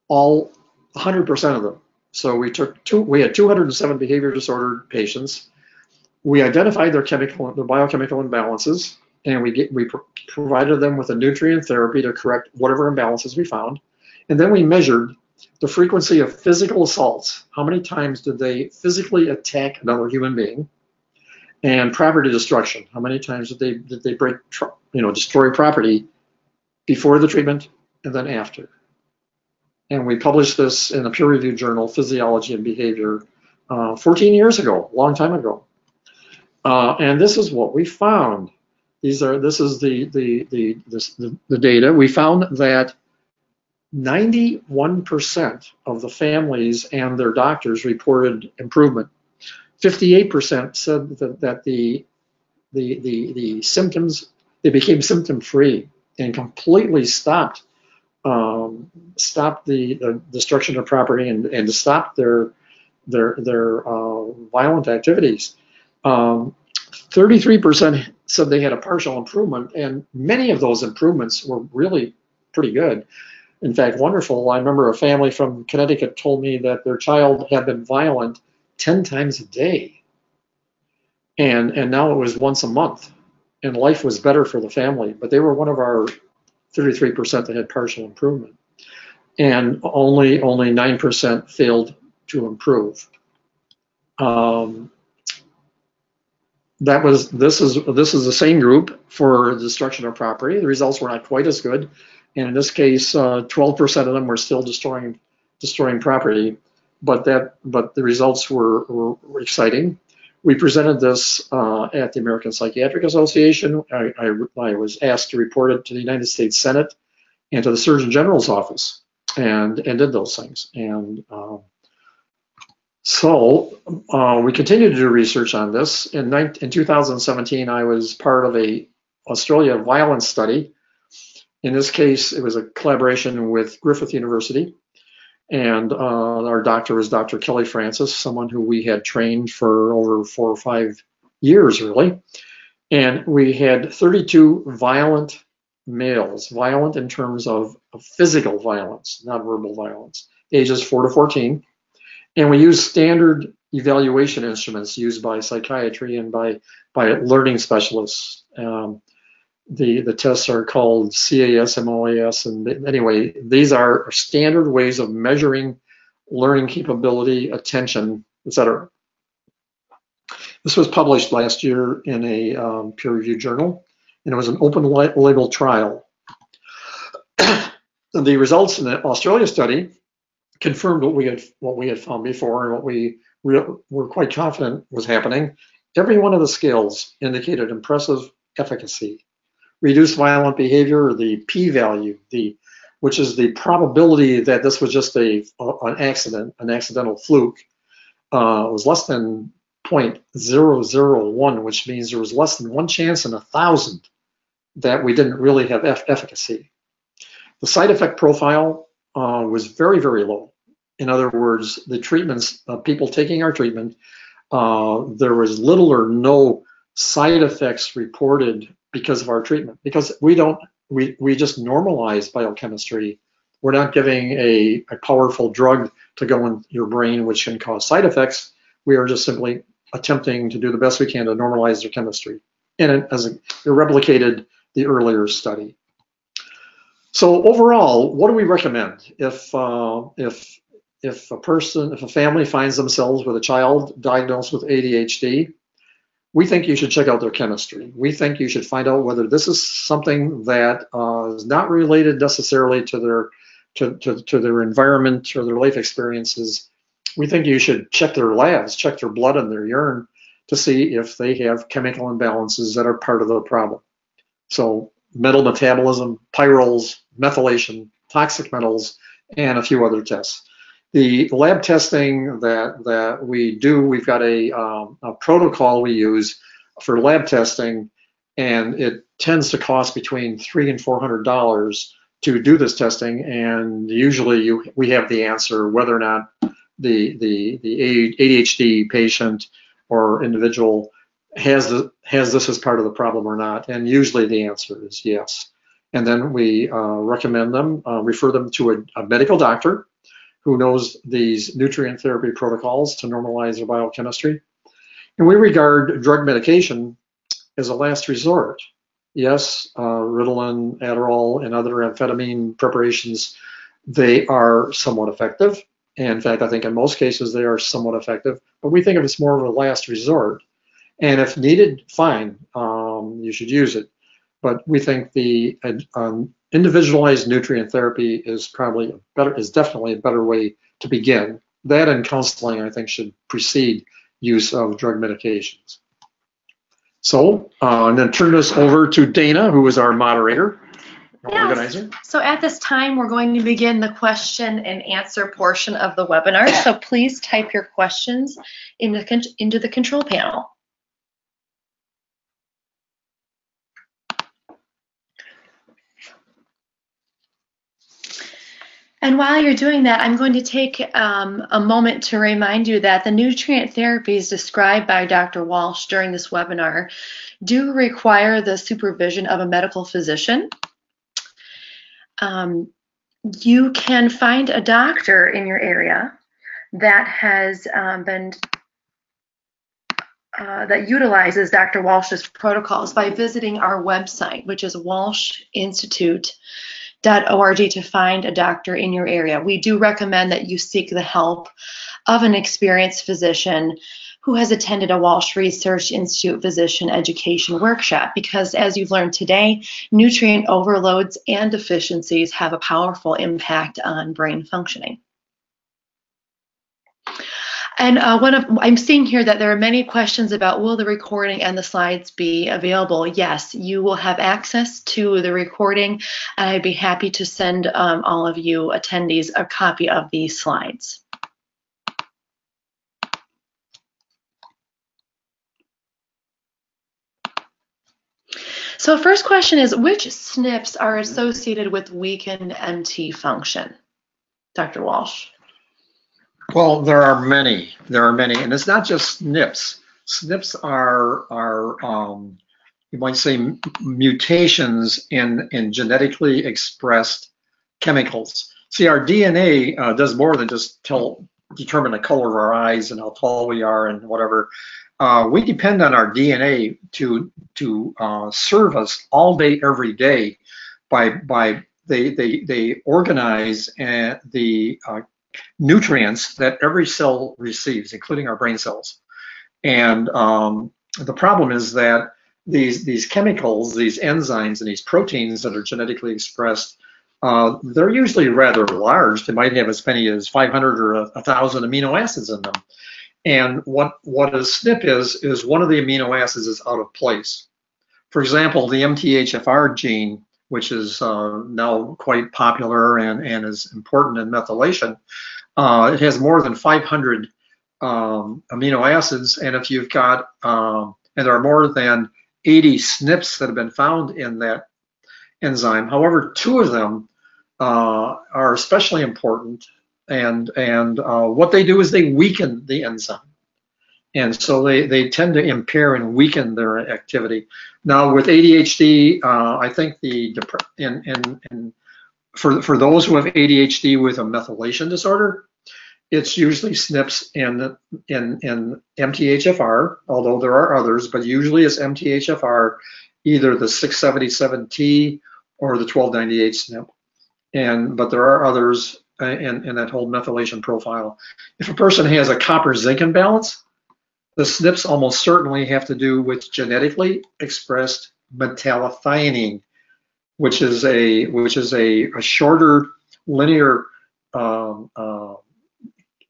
all 100% of them. So we took two, we had 207 behavior disorder patients. We identified their chemical, their biochemical imbalances, and we get, we pr provided them with a nutrient therapy to correct whatever imbalances we found. And then we measured the frequency of physical assaults. How many times did they physically attack another human being? And property destruction. How many times did they did they break, you know, destroy property before the treatment and then after? And we published this in a peer-reviewed journal, Physiology and Behavior, uh, 14 years ago, long time ago. Uh, and this is what we found. These are this is the the the the, the data. We found that 91% of the families and their doctors reported improvement. 58% said that, that the, the, the, the symptoms, they became symptom free and completely stopped um, stopped the, the, destruction of property and, and stopped their their their uh, violent activities. Um, 33% said they had a partial improvement, and many of those improvements were really pretty good in fact, wonderful. I remember a family from Connecticut told me that their child had been violent 10 times a day. And, and now it was once a month. And life was better for the family. But they were one of our 33% that had partial improvement. And only only 9% failed to improve. Um, that was this is this is the same group for destruction of property. The results were not quite as good, and in this case, 12% uh, of them were still destroying destroying property, but that but the results were, were, were exciting. We presented this uh, at the American Psychiatric Association. I, I, I, was asked to report it to the United States Senate and to the Surgeon General's office, and and did those things. And uh, so uh, we continued to do research on this. In, in 2017, I was part of a Australia violence study in this case, it was a collaboration with Griffith University, and uh, our doctor was Dr. Kelly Francis, someone who we had trained for over four or five years, really. And we had 32 violent males, violent in terms of, of physical violence, not verbal violence, ages 4 to 14. And we use standard evaluation instruments used by psychiatry and by, by learning specialists. Um, the the tests are called CAS, MOAS, and anyway, these are standard ways of measuring learning capability, attention, etc. This was published last year in a um, peer-reviewed journal, and it was an open label trial. the results in the Australia study confirmed what we had what we had found before and what we were quite confident was happening. Every one of the scales indicated impressive efficacy reduced violent behavior, or the p-value, the which is the probability that this was just a an accident, an accidental fluke, uh, was less than 0.001, which means there was less than one chance in a thousand that we didn't really have efficacy. The side effect profile uh, was very, very low. In other words, the treatments, uh, people taking our treatment, uh, there was little or no side effects reported because of our treatment because we don't we, we just normalize biochemistry. We're not giving a, a powerful drug to go in your brain, which can cause side effects. We are just simply attempting to do the best we can to normalize their chemistry. And it, as it replicated the earlier study. So overall, what do we recommend if uh, if if a person, if a family finds themselves with a child diagnosed with ADHD? We think you should check out their chemistry. We think you should find out whether this is something that uh, is not related necessarily to their to, to, to their environment or their life experiences. We think you should check their labs, check their blood and their urine to see if they have chemical imbalances that are part of the problem. So metal metabolism, pyrroles, methylation, toxic metals, and a few other tests. The lab testing that, that we do, we've got a, um, a protocol we use for lab testing, and it tends to cost between three and four hundred dollars to do this testing. And usually, you we have the answer whether or not the the the ADHD patient or individual has the, has this as part of the problem or not? And usually the answer is yes. And then we uh, recommend them, uh, refer them to a, a, medical doctor who knows these nutrient therapy protocols to normalize their biochemistry. And we regard drug medication as a last resort. Yes, uh, Ritalin, Adderall, and other amphetamine preparations, they are somewhat effective. And in fact, I think in most cases they are somewhat effective, but we think of it as more of a last resort. And if needed, fine, um, you should use it. But we think the um, individualized nutrient therapy is probably better, is definitely a better way to begin. That and counseling, I think, should precede use of drug medications. So uh, I'm going to turn this over to Dana, who is our moderator. Yes. Organizer. So at this time, we're going to begin the question and answer portion of the webinar. So please type your questions in the, into the control panel. And while you're doing that, I'm going to take um, a moment to remind you that the nutrient therapies described by Dr. Walsh during this webinar do require the supervision of a medical physician. Um, you can find a doctor in your area that has um, been uh, that utilizes Dr. Walsh's protocols by visiting our website, which is Walsh Institute org to find a doctor in your area. We do recommend that you seek the help of an experienced physician who has attended a Walsh Research Institute physician education workshop because as you've learned today, nutrient overloads and deficiencies have a powerful impact on brain functioning. And uh, one of, I'm seeing here that there are many questions about will the recording and the slides be available? Yes, you will have access to the recording, and I'd be happy to send um, all of you attendees a copy of these slides. So first question is, which SNPs are associated with weakened MT function? Dr. Walsh. Well, there are many. There are many, and it's not just SNPs. SNPs are are um, you might say mutations in in genetically expressed chemicals. See, our DNA uh, does more than just tell determine the color of our eyes and how tall we are and whatever. Uh, we depend on our DNA to to uh, serve us all day, every day, by by they they they organize uh, the uh, nutrients that every cell receives, including our brain cells. And um, the problem is that these these chemicals, these enzymes, and these proteins that are genetically expressed, uh, they're usually rather large. They might have as many as 500 or 1,000 amino acids in them. And what what a SNP is is one of the amino acids is out of place. For example, the MTHFR gene which is uh, now quite popular and, and is important in methylation. Uh, it has more than 500 um, amino acids, and if you've got, um, and there are more than 80 SNPs that have been found in that enzyme. However, two of them uh, are especially important, and and uh, what they do is they weaken the enzyme. And so they, they tend to impair and weaken their activity. Now with ADHD, uh, I think the and and and for for those who have ADHD with a methylation disorder, it's usually SNPs and and and MTHFR, although there are others, but usually it's MTHFR, either the 677T or the 1298 SNP. And but there are others in, in that whole methylation profile. If a person has a copper zinc imbalance, the SNPs almost certainly have to do with genetically expressed metallothionein, which is a which is a, a shorter linear um, uh,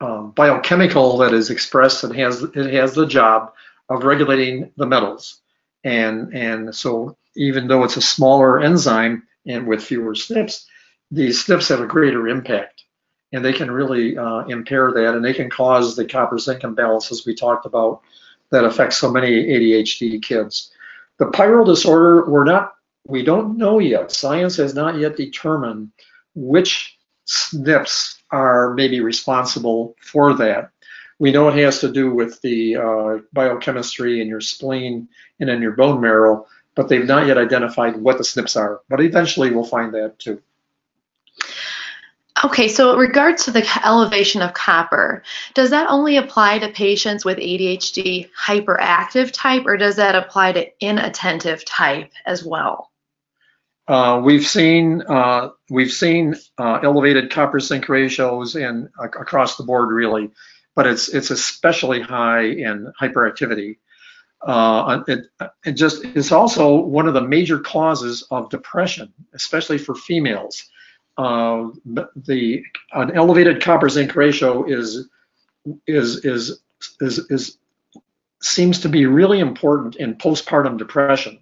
um, biochemical that is expressed and has it has the job of regulating the metals. And and so even though it's a smaller enzyme and with fewer SNPs, these SNPs have a greater impact and they can really uh, impair that and they can cause the copper zinc imbalance as we talked about that affects so many ADHD kids. The pyrrole disorder, we're not, we don't know yet. Science has not yet determined which SNPs are maybe responsible for that. We know it has to do with the uh, biochemistry in your spleen and in your bone marrow, but they've not yet identified what the SNPs are. But eventually we'll find that too. Okay, so in regards to the elevation of copper, does that only apply to patients with ADHD hyperactive type, or does that apply to inattentive type as well? Uh, we've seen uh, we've seen uh, elevated copper zinc ratios in across the board really, but it's it's especially high in hyperactivity. Uh, it, it just is also one of the major causes of depression, especially for females uh, the an elevated copper zinc ratio is is is is is seems to be really important in postpartum depression,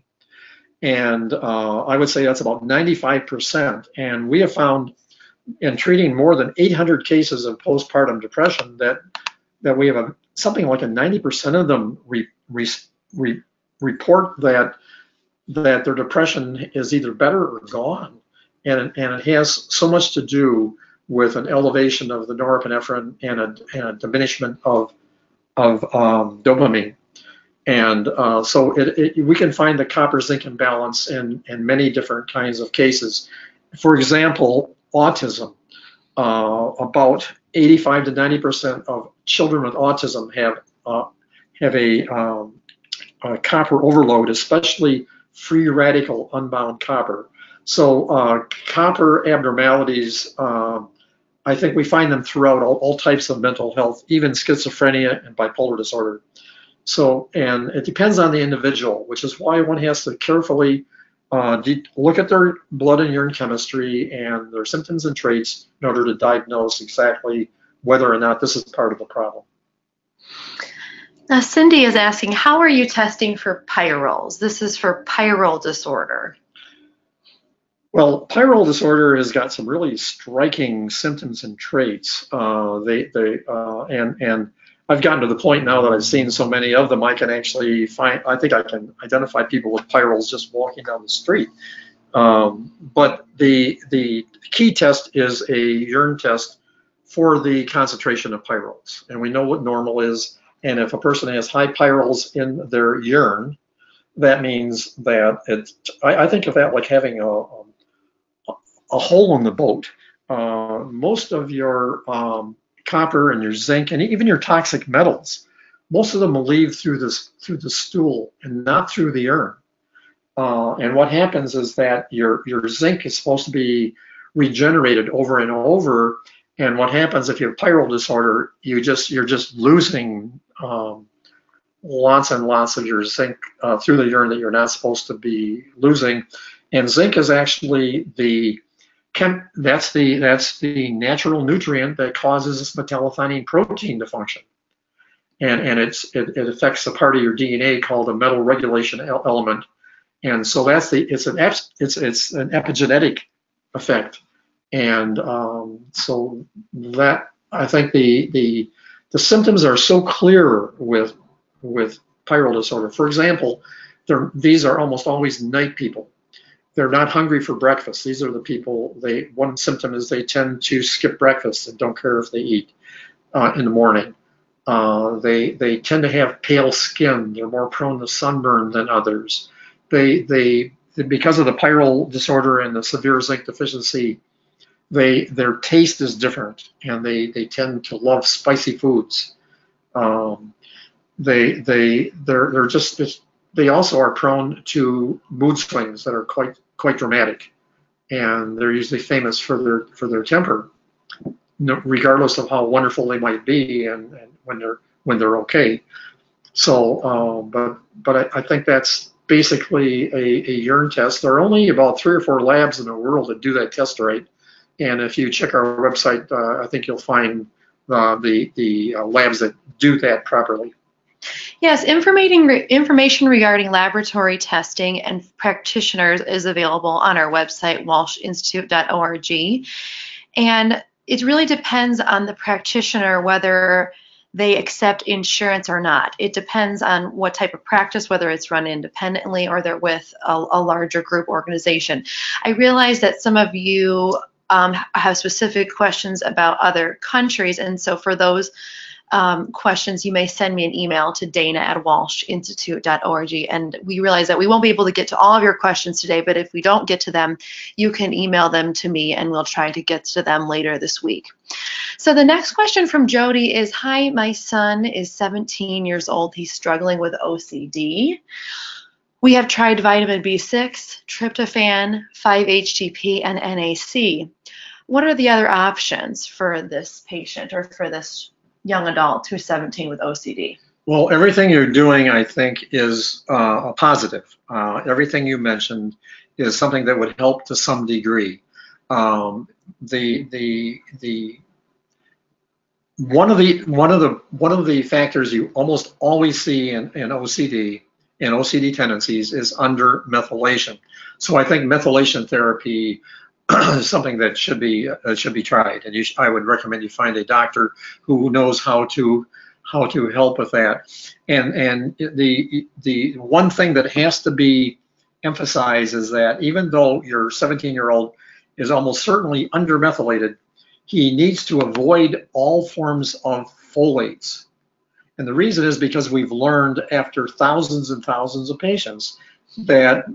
and uh, I would say that's about 95%. And we have found in treating more than 800 cases of postpartum depression that that we have a, something like a 90% of them re, re, re, report that that their depression is either better or gone and, and it has so much to do with an elevation of the norepinephrine and a, and a diminishment of, of um, dopamine. And uh, so it, it, we can find the copper zinc imbalance in, in many different kinds of cases. For example, autism. Uh, about 85 to 90 percent of children with autism have uh, have a, um, a, copper overload, especially free radical unbound copper. So uh, copper abnormalities, uh, I think we find them throughout all, all, types of mental health, even schizophrenia and bipolar disorder. So, and it depends on the individual, which is why one has to carefully uh, look at their blood and urine chemistry and their symptoms and traits in order to diagnose exactly whether or not this is part of the problem. Now, Cindy is asking, how are you testing for pyrroles? This is for pyrrole disorder. Well, pyrrole disorder has got some really striking symptoms and traits. Uh, they, they, uh, and and I've gotten to the point now that I've seen so many of them, I can actually find. I think I can identify people with pyrroles just walking down the street. Um, but the the key test is a urine test for the concentration of pyrroles, and we know what normal is. And if a person has high pyrroles in their urine, that means that it. I, I think of that like having a, a hole in the boat. Uh, most of your um, copper and your zinc and even your toxic metals, most of them will leave through this through the stool and not through the urn. Uh, and what happens is that your your zinc is supposed to be regenerated over and over. And what happens if you have pyrrole disorder, you just you're just losing um, lots and lots of your zinc uh, through the urine that you're not supposed to be losing. And zinc is actually the chem, that's the that's the natural nutrient that causes this metallothionein protein to function, and and it's it, it affects a part of your DNA called a metal regulation element, and so that's the it's an it's it's an epigenetic effect, and um, so that I think the the the symptoms are so clear with with pyrrole disorder. For example, these are almost always night people they're not hungry for breakfast. These are the people. They one symptom is they tend to skip breakfast and don't care if they eat uh, in the morning. Uh, they they tend to have pale skin. They're more prone to sunburn than others. They they because of the pyrrole disorder and the severe zinc deficiency, they their taste is different, and they they tend to love spicy foods. Um, they they they're they're just they also are prone to mood swings that are quite quite dramatic, and they're usually famous for their for their temper, regardless of how wonderful they might be, and, and when they're when they're okay. So, um, but but I, I think that's basically a, a urine test. There are only about three or four labs in the world that do that test right. And if you check our website, uh, I think you'll find uh, the the uh, labs that do that properly. Yes, information information regarding laboratory testing and practitioners is available on our website walshinstitute.org, and it really depends on the practitioner whether they accept insurance or not. It depends on what type of practice, whether it's run independently or they're with a, a larger group organization. I realize that some of you um, have specific questions about other countries, and so for those um, questions, you may send me an email to dana at walshinstitute.org. And we realize that we won't be able to get to all of your questions today, but if we don't get to them, you can email them to me and we'll try to get to them later this week. So the next question from Jody is Hi, my son is 17 years old. He's struggling with OCD. We have tried vitamin B6, tryptophan, 5-HTP, and NAC. What are the other options for this patient or for this young adult who's 17 with OCD? Well, everything you're doing, I think, is uh, a positive. Uh, everything you mentioned is something that would help to some degree. Um, the the the one of the one of the one of the factors you almost always see in, in OCD in OCD tendencies is under methylation. So I think methylation therapy something that should be uh, should be tried, and sh I would recommend you find a doctor who knows how to how to help with that. And and the the one thing that has to be emphasized is that even though your 17 year old is almost certainly undermethylated, he needs to avoid all forms of folates. And the reason is because we've learned after thousands and thousands of patients that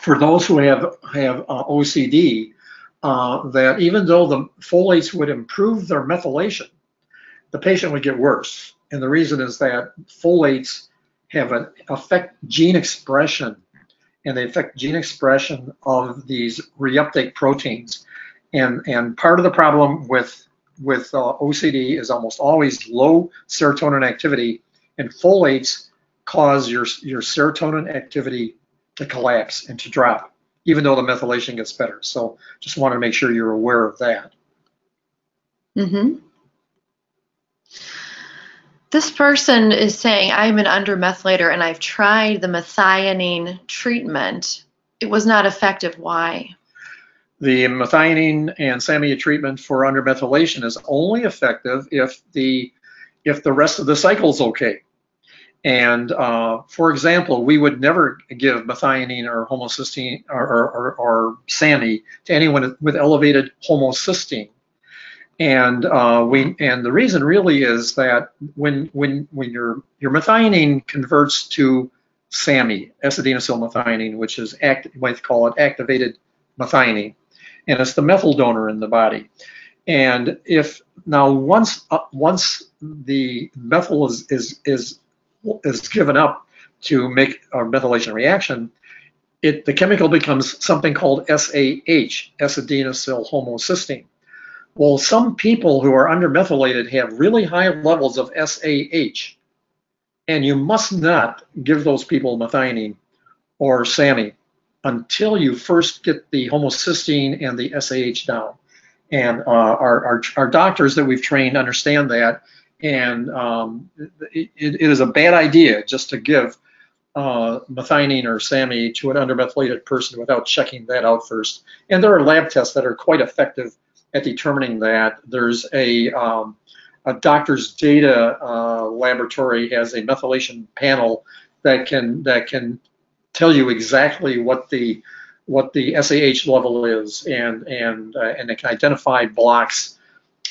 for those who have have uh, OCD, uh, that even though the folates would improve their methylation, the patient would get worse. And the reason is that folates have an affect gene expression, and they affect gene expression of these reuptake proteins. And and part of the problem with with uh, OCD is almost always low serotonin activity, and folates cause your your serotonin activity to collapse and to drop even though the methylation gets better. So just want to make sure you're aware of that. Mm-hmm. This person is saying, I'm an undermethylator and I've tried the methionine treatment. It was not effective. Why? The methionine and SAMe treatment for undermethylation is only effective if the if the rest of the cycle is okay. And uh, for example, we would never give methionine or homocysteine or, or, or, to anyone with elevated homocysteine. And uh, we and the reason really is that when when when your your methionine converts to SAMe, S-adenosylmethionine, which is act, might call it activated methionine, and it's the methyl donor in the body. And if now once uh, once the methyl is is is is given up to make a methylation reaction, it, the chemical becomes something called SAH, S-adenosyl homocysteine. Well, some people who are undermethylated have really high levels of SAH, and you must not give those people methionine or SAMe until you first get the homocysteine and the SAH down. And uh, our, our, our doctors that we've trained understand that, and um, it, it is a bad idea just to give uh, methionine or SAMe to an undermethylated person without checking that out first. And there are lab tests that are quite effective at determining that. There's a, um, a doctor's data uh, laboratory has a methylation panel that can that can tell you exactly what the what the SAH level is, and and uh, and it can identify blocks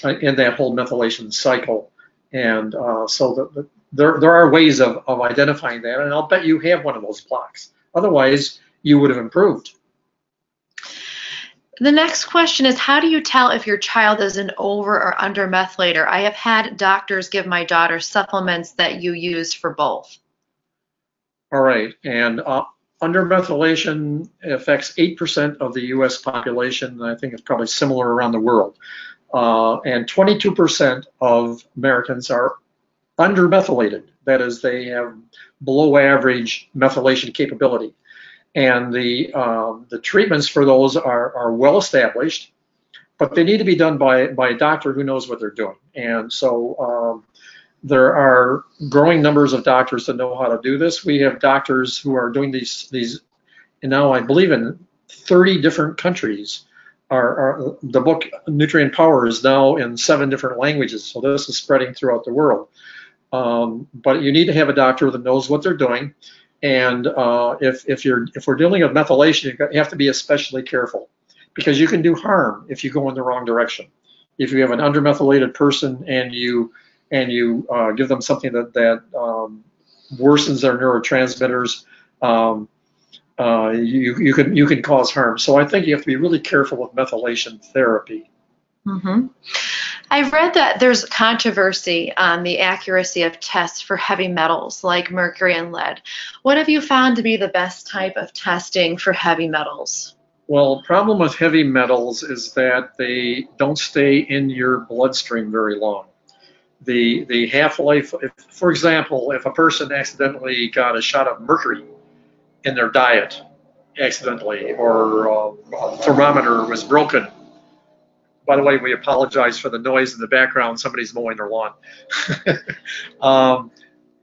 uh, in that whole methylation cycle And uh, so the, the, there, there are ways of, of identifying that, and I'll bet you have one of those blocks. Otherwise, you would have improved. The next question is How do you tell if your child is an over or under methylator? I have had doctors give my daughter supplements that you use for both. All right, and uh, undermethylation affects 8% of the US population. I think it's probably similar around the world. Uh, and 22% of Americans are undermethylated. That is, they have below average methylation capability. And the, um, the treatments for those are, are well established, but they need to be done by, by a doctor who knows what they're doing. And so um, there are growing numbers of doctors that know how to do this. We have doctors who are doing these, these and now I believe in 30 different countries. Are, are, the book Nutrient Power is now in seven different languages, so this is spreading throughout the world. Um, but you need to have a doctor that knows what they're doing. And uh, if, if, you're, if we're dealing with methylation, you have to be especially careful because you can do harm if you go in the wrong direction. If you have an undermethylated person and you and you uh, give them something that that um, worsens their neurotransmitters, um, uh, you you can you can cause harm. So I think you have to be really careful with methylation therapy. Mm-hmm. I've read that there's controversy on the accuracy of tests for heavy metals like mercury and lead. What have you found to be the best type of testing for heavy metals? Well, problem with heavy metals is that they don't stay in your bloodstream very long. The the half-life, for example, if a person accidentally got a shot of mercury in their diet accidentally, or uh, a thermometer was broken by the way, we apologize for the noise in the background. Somebody's mowing their lawn. um,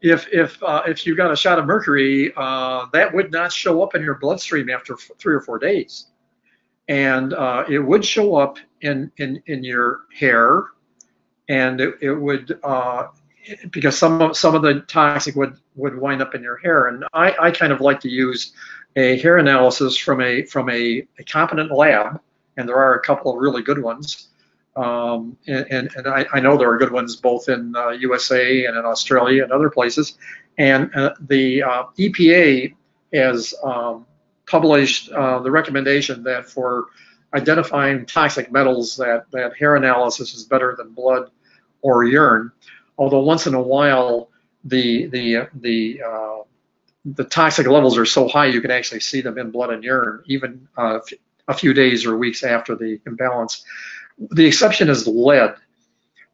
if if uh, if you got a shot of mercury, uh, that would not show up in your bloodstream after three or four days, and uh, it would show up in in in your hair, and it, it would uh, because some of some of the toxic would would wind up in your hair. And I, I kind of like to use a hair analysis from a from a, a competent lab and there are a couple of really good ones. Um, and, and, and I, I, know there are good ones both in uh, USA and in Australia and other places. And uh, the uh, EPA has um, published uh, the recommendation that for identifying toxic metals, that, that hair analysis is better than blood or urine. Although once in a while, the the the uh, the toxic levels are so high you can actually see them in blood and urine, even uh, a few days or weeks after the imbalance. The exception is lead.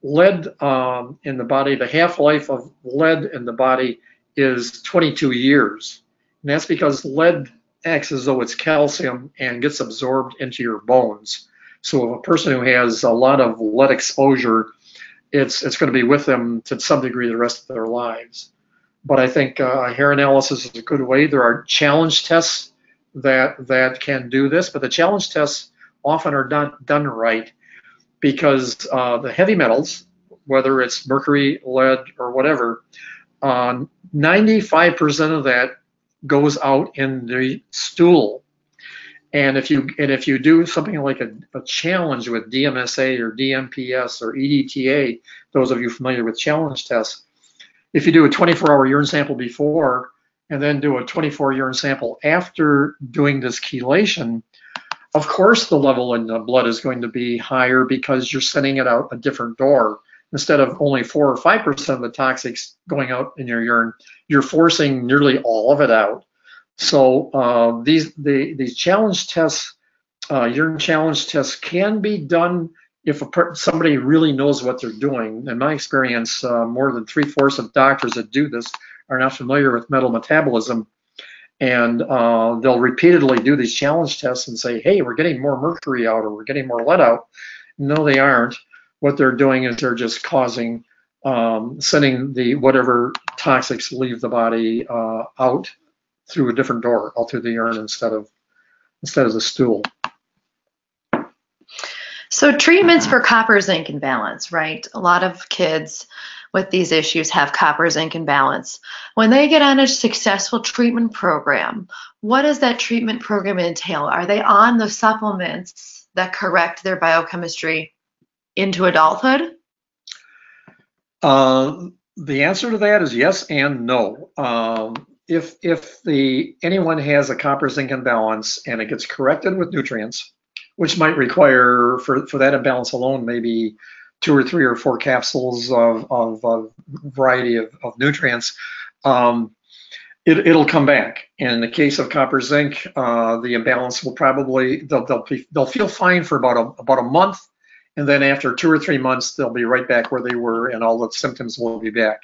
Lead um, in the body, the half-life of lead in the body is 22 years. And that's because lead acts as though it's calcium and gets absorbed into your bones. So if a person who has a lot of lead exposure, it's it's going to be with them to some degree the rest of their lives. But I think uh, hair analysis is a good way. There are challenge tests that that can do this, but the challenge tests often are not done right because uh, the heavy metals, whether it's mercury, lead, or whatever, 95% uh, of that goes out in the stool. And if you and if you do something like a, a challenge with DMSA or DMPS or EDTA, those of you familiar with challenge tests, if you do a 24-hour urine sample before and then do a 24 urine sample after doing this chelation, of course the level in the blood is going to be higher because you're sending it out a different door. Instead of only four or five percent of the toxics going out in your urine, you're forcing nearly all of it out. So uh, these the, these challenge tests, uh, urine challenge tests, can be done if a, somebody really knows what they're doing. In my experience, uh, more than three fourths of doctors that do this are not familiar with metal metabolism, and uh, they'll repeatedly do these challenge tests and say, hey, we're getting more mercury out or we're getting more lead out. No, they aren't. What they're doing is they're just causing, um, sending the whatever toxics leave the body uh, out through a different door, all through the urine instead of instead of the stool. So treatments for copper zinc imbalance, right? A lot of kids with these issues have copper zinc imbalance. When they get on a successful treatment program, what does that treatment program entail? Are they on the supplements that correct their biochemistry into adulthood? Uh, the answer to that is yes and no. Um, if if the anyone has a copper zinc imbalance and it gets corrected with nutrients, which might require for for that imbalance alone maybe two or three or four capsules of of a variety of, of nutrients, um, it, will come back. And In the case of copper zinc, uh, the imbalance will probably they'll they'll, be, they'll feel fine for about a about a month, and then after two or three months they'll be right back where they were, and all the symptoms will be back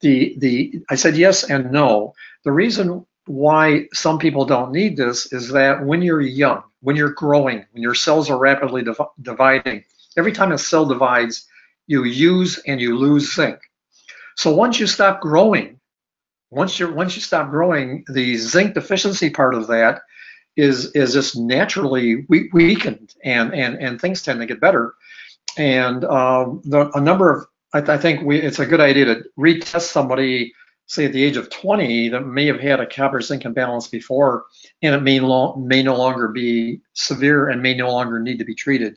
the the I said yes and no. The reason why some people don't need this is that when you're young, when you're growing, when your cells are rapidly div dividing, every time a cell divides, you use and you lose zinc. So once you stop growing, once you once you stop growing, the zinc deficiency part of that is is just naturally weakened, and and and things tend to get better. And um, the, a number of I, th I think we, it's a good idea to retest somebody, say at the age of 20, that may have had a copper zinc imbalance before, and it may, may no longer be severe and may no longer need to be treated.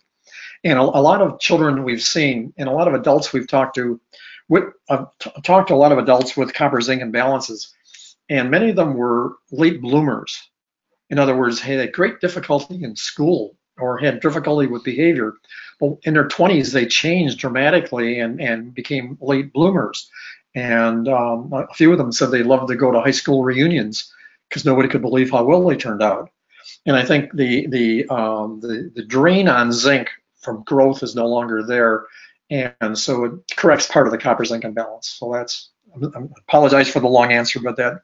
And a, a lot of children we've seen, and a lot of adults we've talked to, with, I've talked to a lot of adults with copper zinc imbalances, and many of them were late bloomers. In other words, had great difficulty in school or had difficulty with behavior. But in their 20s, they changed dramatically and, and became late bloomers. And um, a few of them said they loved to go to high school reunions because nobody could believe how well they turned out. And I think the the, um, the the drain on zinc from growth is no longer there, and so it corrects part of the copper zinc imbalance. So that's I apologize for the long answer, but that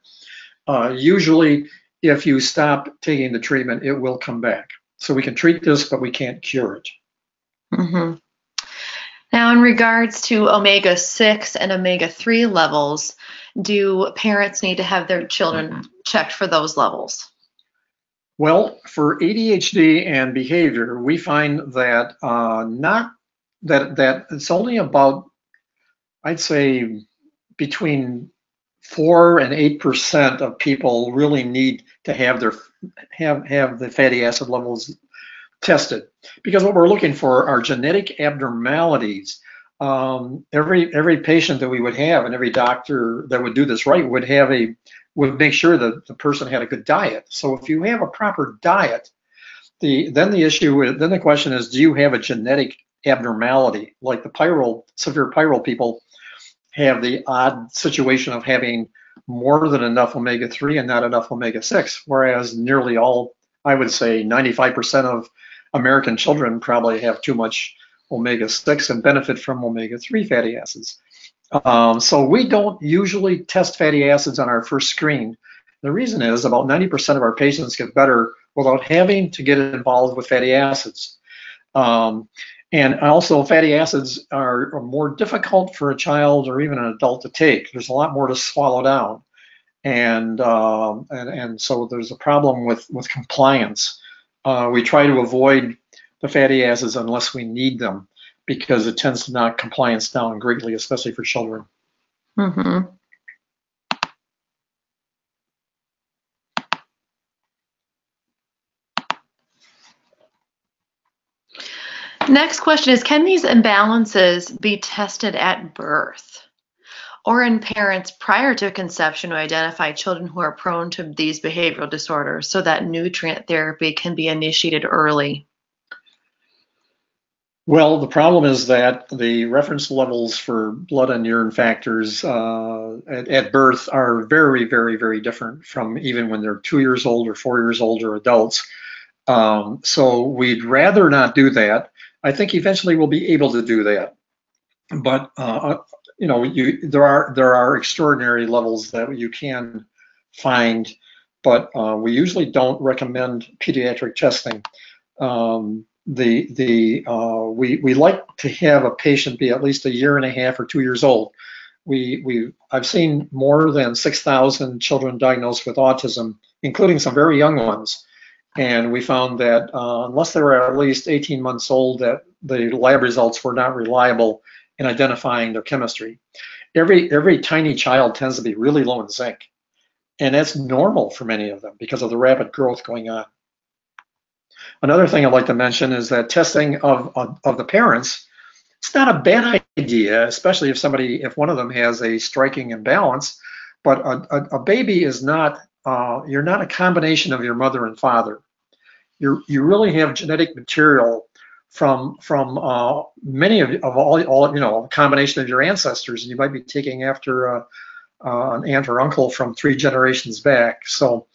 uh, usually if you stop taking the treatment, it will come back. So we can treat this, but we can't cure it. Mm-hmm. Now, in regards to omega 6 and omega 3 levels, do parents need to have their children checked for those levels? Well, for ADHD and behavior, we find that uh, not that that it's only about, I'd say, between four and eight percent of people really need to have their have have the fatty acid levels tested because what we're looking for are genetic abnormalities. Um, every every patient that we would have and every doctor that would do this right would have a would make sure that the person had a good diet. So if you have a proper diet, the then the issue then the question is do you have a genetic abnormality like the pyrrole severe pyrrole people have the odd situation of having more than enough omega 3 and not enough omega 6, whereas nearly all, I would say 95% of American children probably have too much omega 6 and benefit from omega 3 fatty acids. Um, so we don't usually test fatty acids on our first screen. The reason is about 90% of our patients get better without having to get involved with fatty acids. Um, and also, fatty acids are, more difficult for a child or even an adult to take. There's a lot more to swallow down, and um, and, and so there's a problem with with compliance. Uh, we try to avoid the fatty acids unless we need them because it tends to knock compliance down greatly, especially for children. Mm-hmm. Next question is Can these imbalances be tested at birth or in parents prior to conception to identify children who are prone to these behavioral disorders so that nutrient therapy can be initiated early? Well, the problem is that the reference levels for blood and urine factors uh, at, at, birth are very, very, very different from even when they're two years old or four years old or adults. Um, so we'd rather not do that. I think eventually we'll be able to do that. But uh, uh, you know, you there are there are extraordinary levels that you can find, but uh, we usually don't recommend pediatric testing. Um, the the uh, we we like to have a patient be at least a year and a half or two years old. We we I've seen more than 6,000 children diagnosed with autism, including some very young ones and we found that uh, unless they were at least 18 months old, that the lab results were not reliable in identifying their chemistry. Every every tiny child tends to be really low in zinc, and that's normal for many of them because of the rapid growth going on. Another thing I'd like to mention is that testing of of, of the parents it's not a bad idea, especially if somebody, if one of them has a striking imbalance. But a, a, a baby is not, uh, you're not a combination of your mother and father. You you really have genetic material from from uh, many of, of all, all you know a combination of your ancestors, and you might be taking after uh, uh, an aunt or uncle from three generations back. So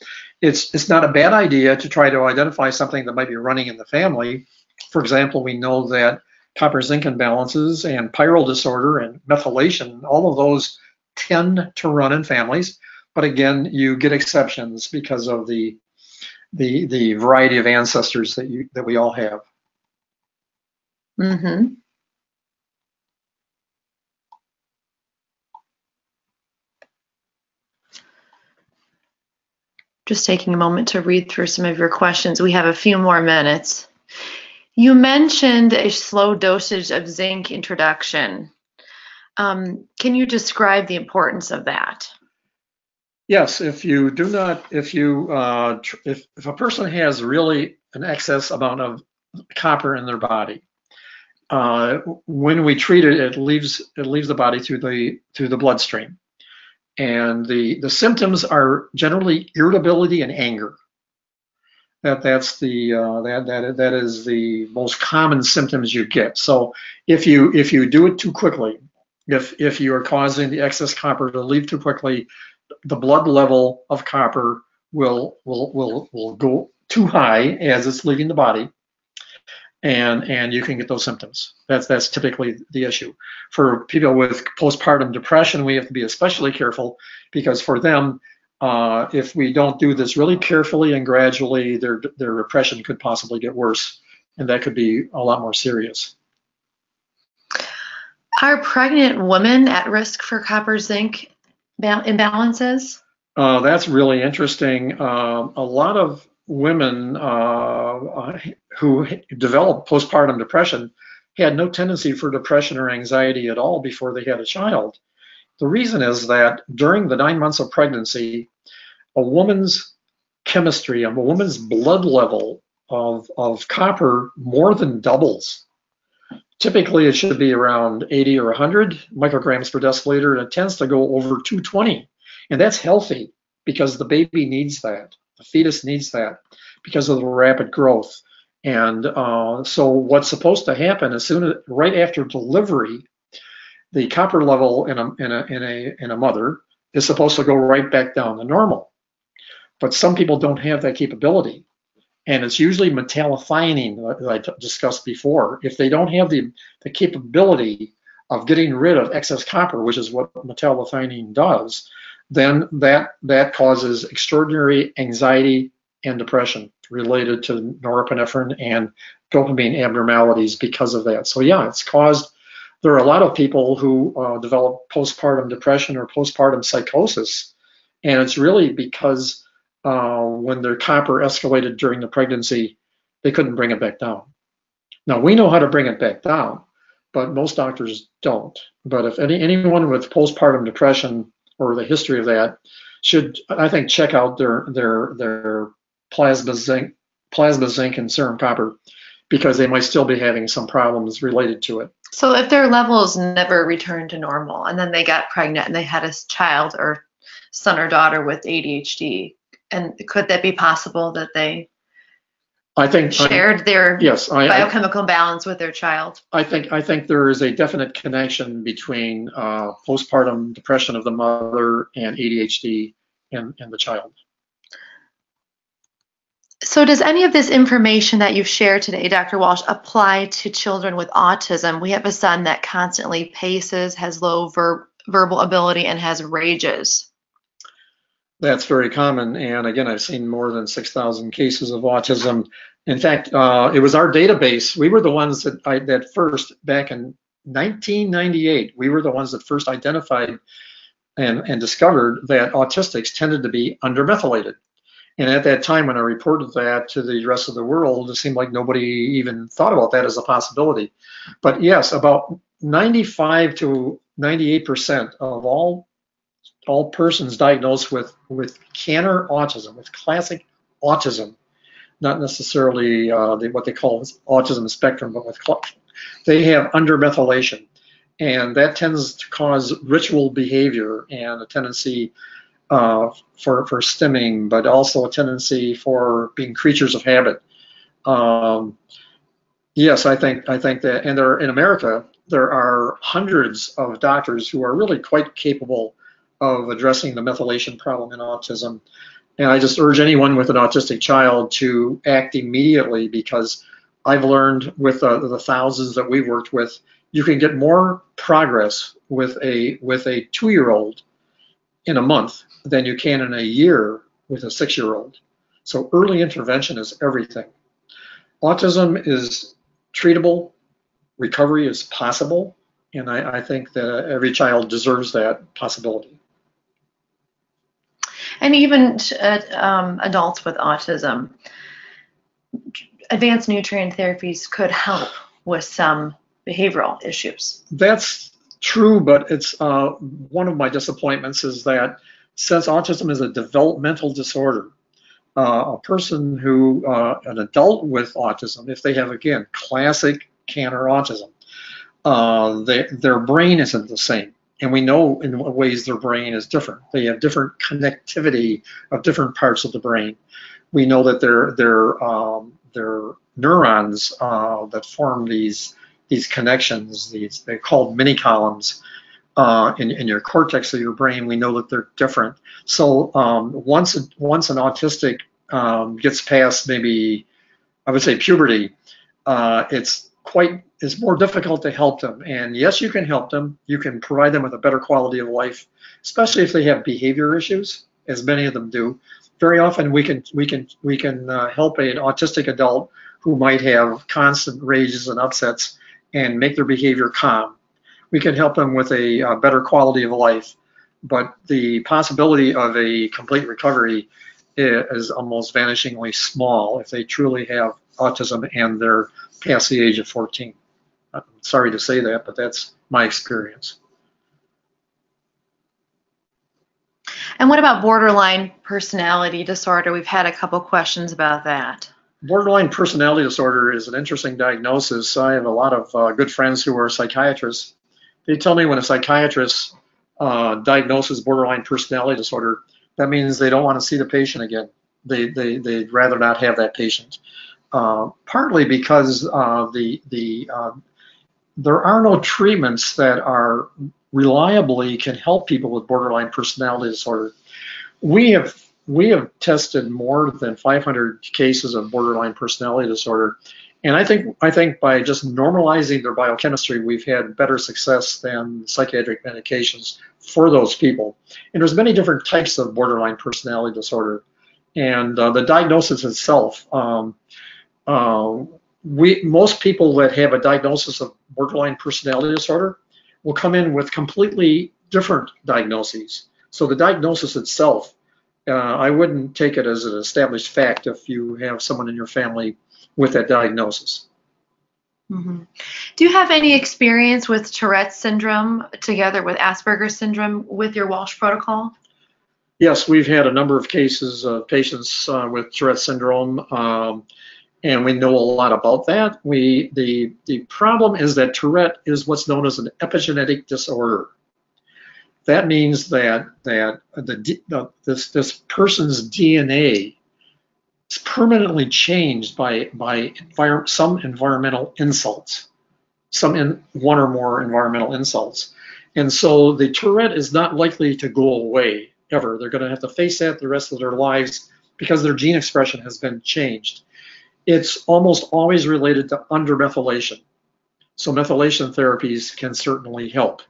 it's it's not a bad idea to try to identify something that might be running in the family. For example, we know that copper zinc imbalances and pyrrole disorder and methylation, all of those tend to run in families. But again, you get exceptions because of the the the variety of ancestors that you that we all have. Mm-hmm. Just taking a moment to read through some of your questions. We have a few more minutes. You mentioned a slow dosage of zinc introduction. Um, can you describe the importance of that? Yes, if you do not, if you, uh, if, if a person has really an excess amount of copper in their body, uh, when we treat it, it leaves it leaves the body through the through the bloodstream, and the the symptoms are generally irritability and anger. That that's the uh, that that that is the most common symptoms you get. So if you if you do it too quickly, if if you are causing the excess copper to leave too quickly, the blood level of copper will will will will go too high as it's leaving the body and and you can get those symptoms. That's that's typically the issue. For people with postpartum depression, we have to be especially careful because for them, uh, if we don't do this really carefully and gradually, their their depression could possibly get worse, and that could be a lot more serious. Are pregnant women at risk for copper zinc imbalances? Uh, that's really interesting. Uh, a lot of women uh, who developed postpartum depression had no tendency for depression or anxiety at all before they had a child. The reason is that during the nine months of pregnancy, a woman's chemistry, a woman's blood level of, of copper more than doubles. Typically, it should be around 80 or 100 micrograms per deciliter, and it tends to go over 220. And that's healthy because the baby needs that. The fetus needs that because of the rapid growth. And uh, so what's supposed to happen as soon as right after delivery, the copper level in a, in a, in a, in a mother is supposed to go right back down to normal. But some people don't have that capability. And it's usually metallothionein that I discussed before. If they don't have the, the capability of getting rid of excess copper, which is what metallothionein does, then that that causes extraordinary anxiety and depression related to norepinephrine and dopamine abnormalities because of that. So yeah, it's caused. There are a lot of people who uh, develop postpartum depression or postpartum psychosis, and it's really because uh, when their copper escalated during the pregnancy, they couldn't bring it back down. Now we know how to bring it back down, but most doctors don't. But if any anyone with postpartum depression or the history of that should I think check out their their their plasma zinc plasma zinc and serum copper because they might still be having some problems related to it. So if their levels never returned to normal and then they got pregnant and they had a child or son or daughter with ADHD, and could that be possible that they I think shared their yes, I, biochemical I, balance with their child. I think I think there is a definite connection between uh, postpartum depression of the mother and ADHD and, and the child. So, does any of this information that you've shared today, Dr. Walsh, apply to children with autism? We have a son that constantly paces, has low ver- verbal ability, and has rages. That's very common. And again, I've seen more than 6,000 cases of autism. In fact, uh, it was our database. We were the ones that, I, that first, back in 1998, we were the ones that first identified and, and discovered that autistics tended to be undermethylated. And at that time, when I reported that to the rest of the world, it seemed like nobody even thought about that as a possibility. But yes, about 95 to 98% of all all persons diagnosed with, with Kanner autism, with classic autism, not necessarily uh, the, what they call autism spectrum, but with they have undermethylation, and that tends to cause ritual behavior and a tendency uh, for for stimming, but also a tendency for being creatures of habit. Um, yes, I think I think that, and there in America there are hundreds of doctors who are really quite capable of addressing the methylation problem in autism. And I just urge anyone with an autistic child to act immediately because I've learned with the thousands that we've worked with, you can get more progress with a with a two-year-old in a month than you can in a year with a six-year-old. So early intervention is everything. Autism is treatable, recovery is possible, and I, I think that every child deserves that possibility. And even uh, um, adults with autism, advanced nutrient therapies could help with some behavioral issues. That's true, but it's uh, one of my disappointments is that since autism is a developmental disorder, uh, a person who, uh, an adult with autism, if they have again classic Kanner autism, uh, they, their brain isn't the same. And we know in what ways their brain is different. They have different connectivity of different parts of the brain. We know that their their um, their neurons uh, that form these these connections, these they're called mini columns uh, in, in your cortex of your brain. We know that they're different. So um, once once an autistic um, gets past maybe I would say puberty, uh, it's quite it's more difficult to help them. And yes, you can help them. You can provide them with a better quality of life, especially if they have behavior issues, as many of them do. Very often, we can we can we can uh, help an autistic adult who might have constant rages and upsets and make their behavior calm. We can help them with a, a better quality of life, but the possibility of a complete recovery is almost vanishingly small if they truly have autism and they're past the age of 14. I'm sorry to say that, but that's my experience. And what about borderline personality disorder? We've had a couple questions about that. Borderline personality disorder is an interesting diagnosis. I have a lot of uh, good friends who are psychiatrists. They tell me when a psychiatrist uh, diagnoses borderline personality disorder, that means they don't want to see the patient again. They, they, they'd rather not have that patient. Uh, partly because uh, the, the uh, there are no treatments that are reliably can help people with borderline personality disorder. We have we have tested more than 500 cases of borderline personality disorder, and I think I think by just normalizing their biochemistry, we've had better success than psychiatric medications for those people. And there's many different types of borderline personality disorder, and uh, the diagnosis itself. Um, uh, we most people that have a diagnosis of borderline personality disorder will come in with completely different diagnoses. So the diagnosis itself, uh, I wouldn't take it as an established fact if you have someone in your family with that diagnosis. Mm-hmm. Do you have any experience with Tourette's syndrome together with Asperger's syndrome with your Walsh protocol? Yes, we've had a number of cases of patients uh, with Tourette's syndrome. Um, and we know a lot about that. We the the problem is that Tourette is what's known as an epigenetic disorder. That means that that the, the this this person's DNA is permanently changed by by envir some environmental insults, some in one or more environmental insults, and so the Tourette is not likely to go away ever. They're going to have to face that the rest of their lives because their gene expression has been changed it's almost always related to undermethylation. So methylation therapies can certainly help.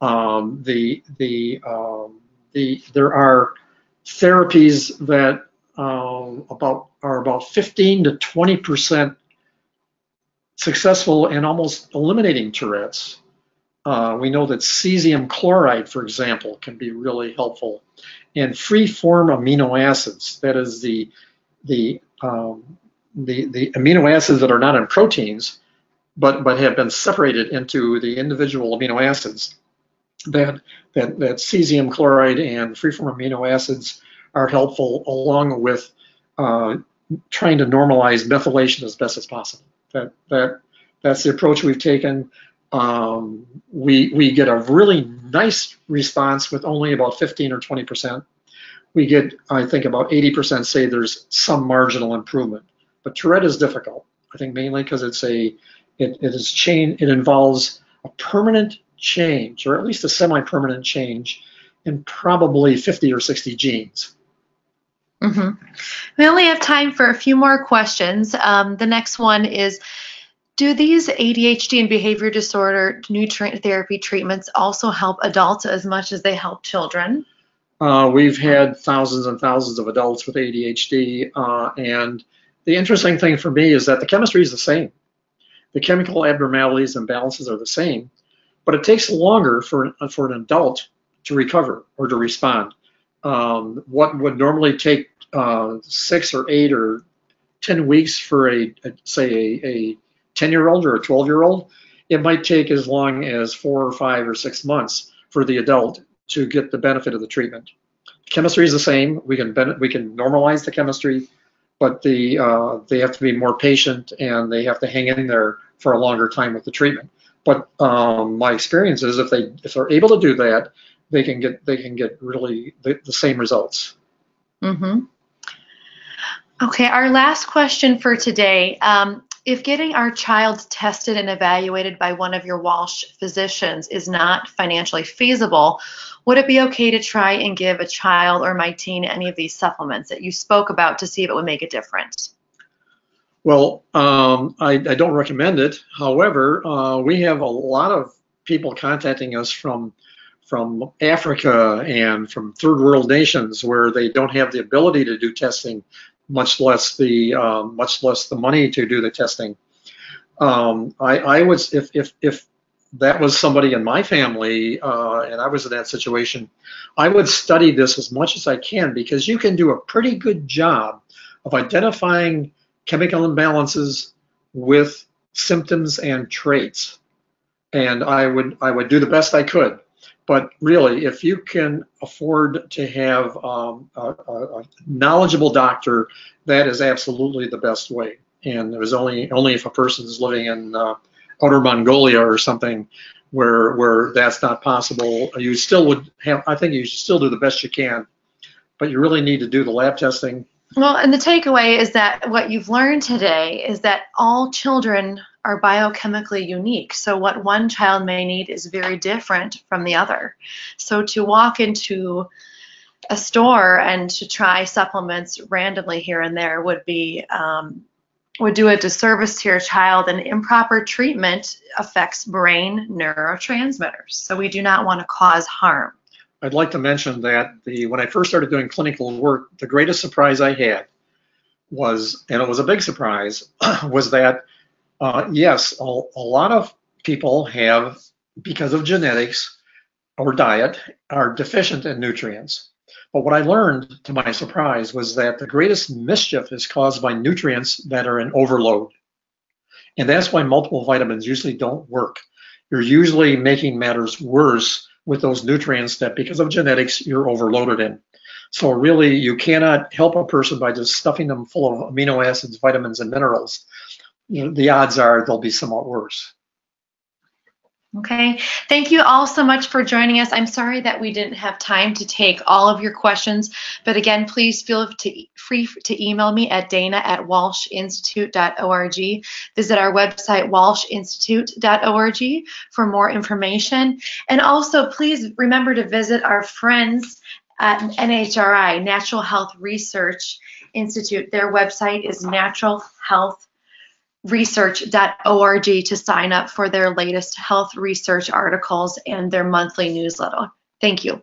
Um, the the um, the there are therapies that uh, about are about 15 to 20 percent successful in almost eliminating Tourette's. Uh, we know that cesium chloride, for example, can be really helpful, and free-form amino acids. That is the the um, the, the amino acids that are not in proteins, but, but have been separated into the individual amino acids, that, that, that cesium chloride and free-form amino acids are helpful along with uh, trying to normalize methylation as best as possible. That, that That's the approach we've taken. Um, we we get a really nice response with only about 15 or 20 percent. We get, I think, about 80 percent say there's some marginal improvement. But Tourette is difficult. I think mainly because it's a it, it is chain It involves a permanent change, or at least a semi-permanent change, in probably 50 or 60 genes. hmm We only have time for a few more questions. Um, the next one is Do these ADHD and behavior disorder nutrient therapy treatments also help adults as much as they help children? Uh, we've had thousands and thousands of adults with ADHD, uh, and the interesting thing for me is that the chemistry is the same. The chemical abnormalities and balances are the same, but it takes longer for, for an adult to recover or to respond. Um, what would normally take uh, six or eight or 10 weeks for a, a say, a 10 year old or a 12 year old, it might take as long as four or five or six months for the adult to get the benefit of the treatment. Chemistry is the same. We can we can normalize the chemistry, but the uh, they have to be more patient and they have to hang in there for a longer time with the treatment. But um, my experience is if they if they're able to do that, they can get they can get really the, the same results. Mm-hmm. Okay, our last question for today. Um, if getting our child tested and evaluated by one of your Walsh physicians is not financially feasible, would it be okay to try and give a child or my teen any of these supplements that you spoke about to see if it would make a difference? Well, um, I, I, don't recommend it. However, uh, we have a lot of people contacting us from from Africa and from third world nations where they don't have the ability to do testing, much less the um, much less the money to do the testing. Um, I, I was if if if that was somebody in my family uh, and I was in that situation, I would study this as much as I can because you can do a pretty good job of identifying chemical imbalances with symptoms and traits. And I would I would do the best I could. But really, if you can afford to have um, a, a, knowledgeable doctor, that is absolutely the best way. And there's only only if a person is living in uh, outer Mongolia or something where where that's not possible, you still would have. I think you should still do the best you can, but you really need to do the lab testing well, and the takeaway is that what you've learned today is that all children are biochemically unique. So, what one child may need is very different from the other. So, to walk into a store and to try supplements randomly here and there would be um, would do a disservice to your child and improper treatment affects brain neurotransmitters so we do not want to cause harm I'd like to mention that the when I first started doing clinical work, the greatest surprise I had was, and it was a big surprise, was that uh, yes, a, a lot of people have, because of genetics or diet, are deficient in nutrients. But what I learned, to my surprise, was that the greatest mischief is caused by nutrients that are in overload. And that's why multiple vitamins usually don't work. You're usually making matters worse with those nutrients that because of genetics you're overloaded in. So really you cannot help a person by just stuffing them full of amino acids, vitamins, and minerals. You know, the odds are they'll be somewhat worse. Okay, thank you all so much for joining us. I'm sorry that we didn't have time to take all of your questions, but again, please feel free to email me at dana at walshinstitute.org. Visit our website, walshinstitute.org, for more information. And also, please remember to visit our friends at NHRI, Natural Health Research Institute. Their website is Natural Health research.org to sign up for their latest health research articles and their monthly newsletter. Thank you.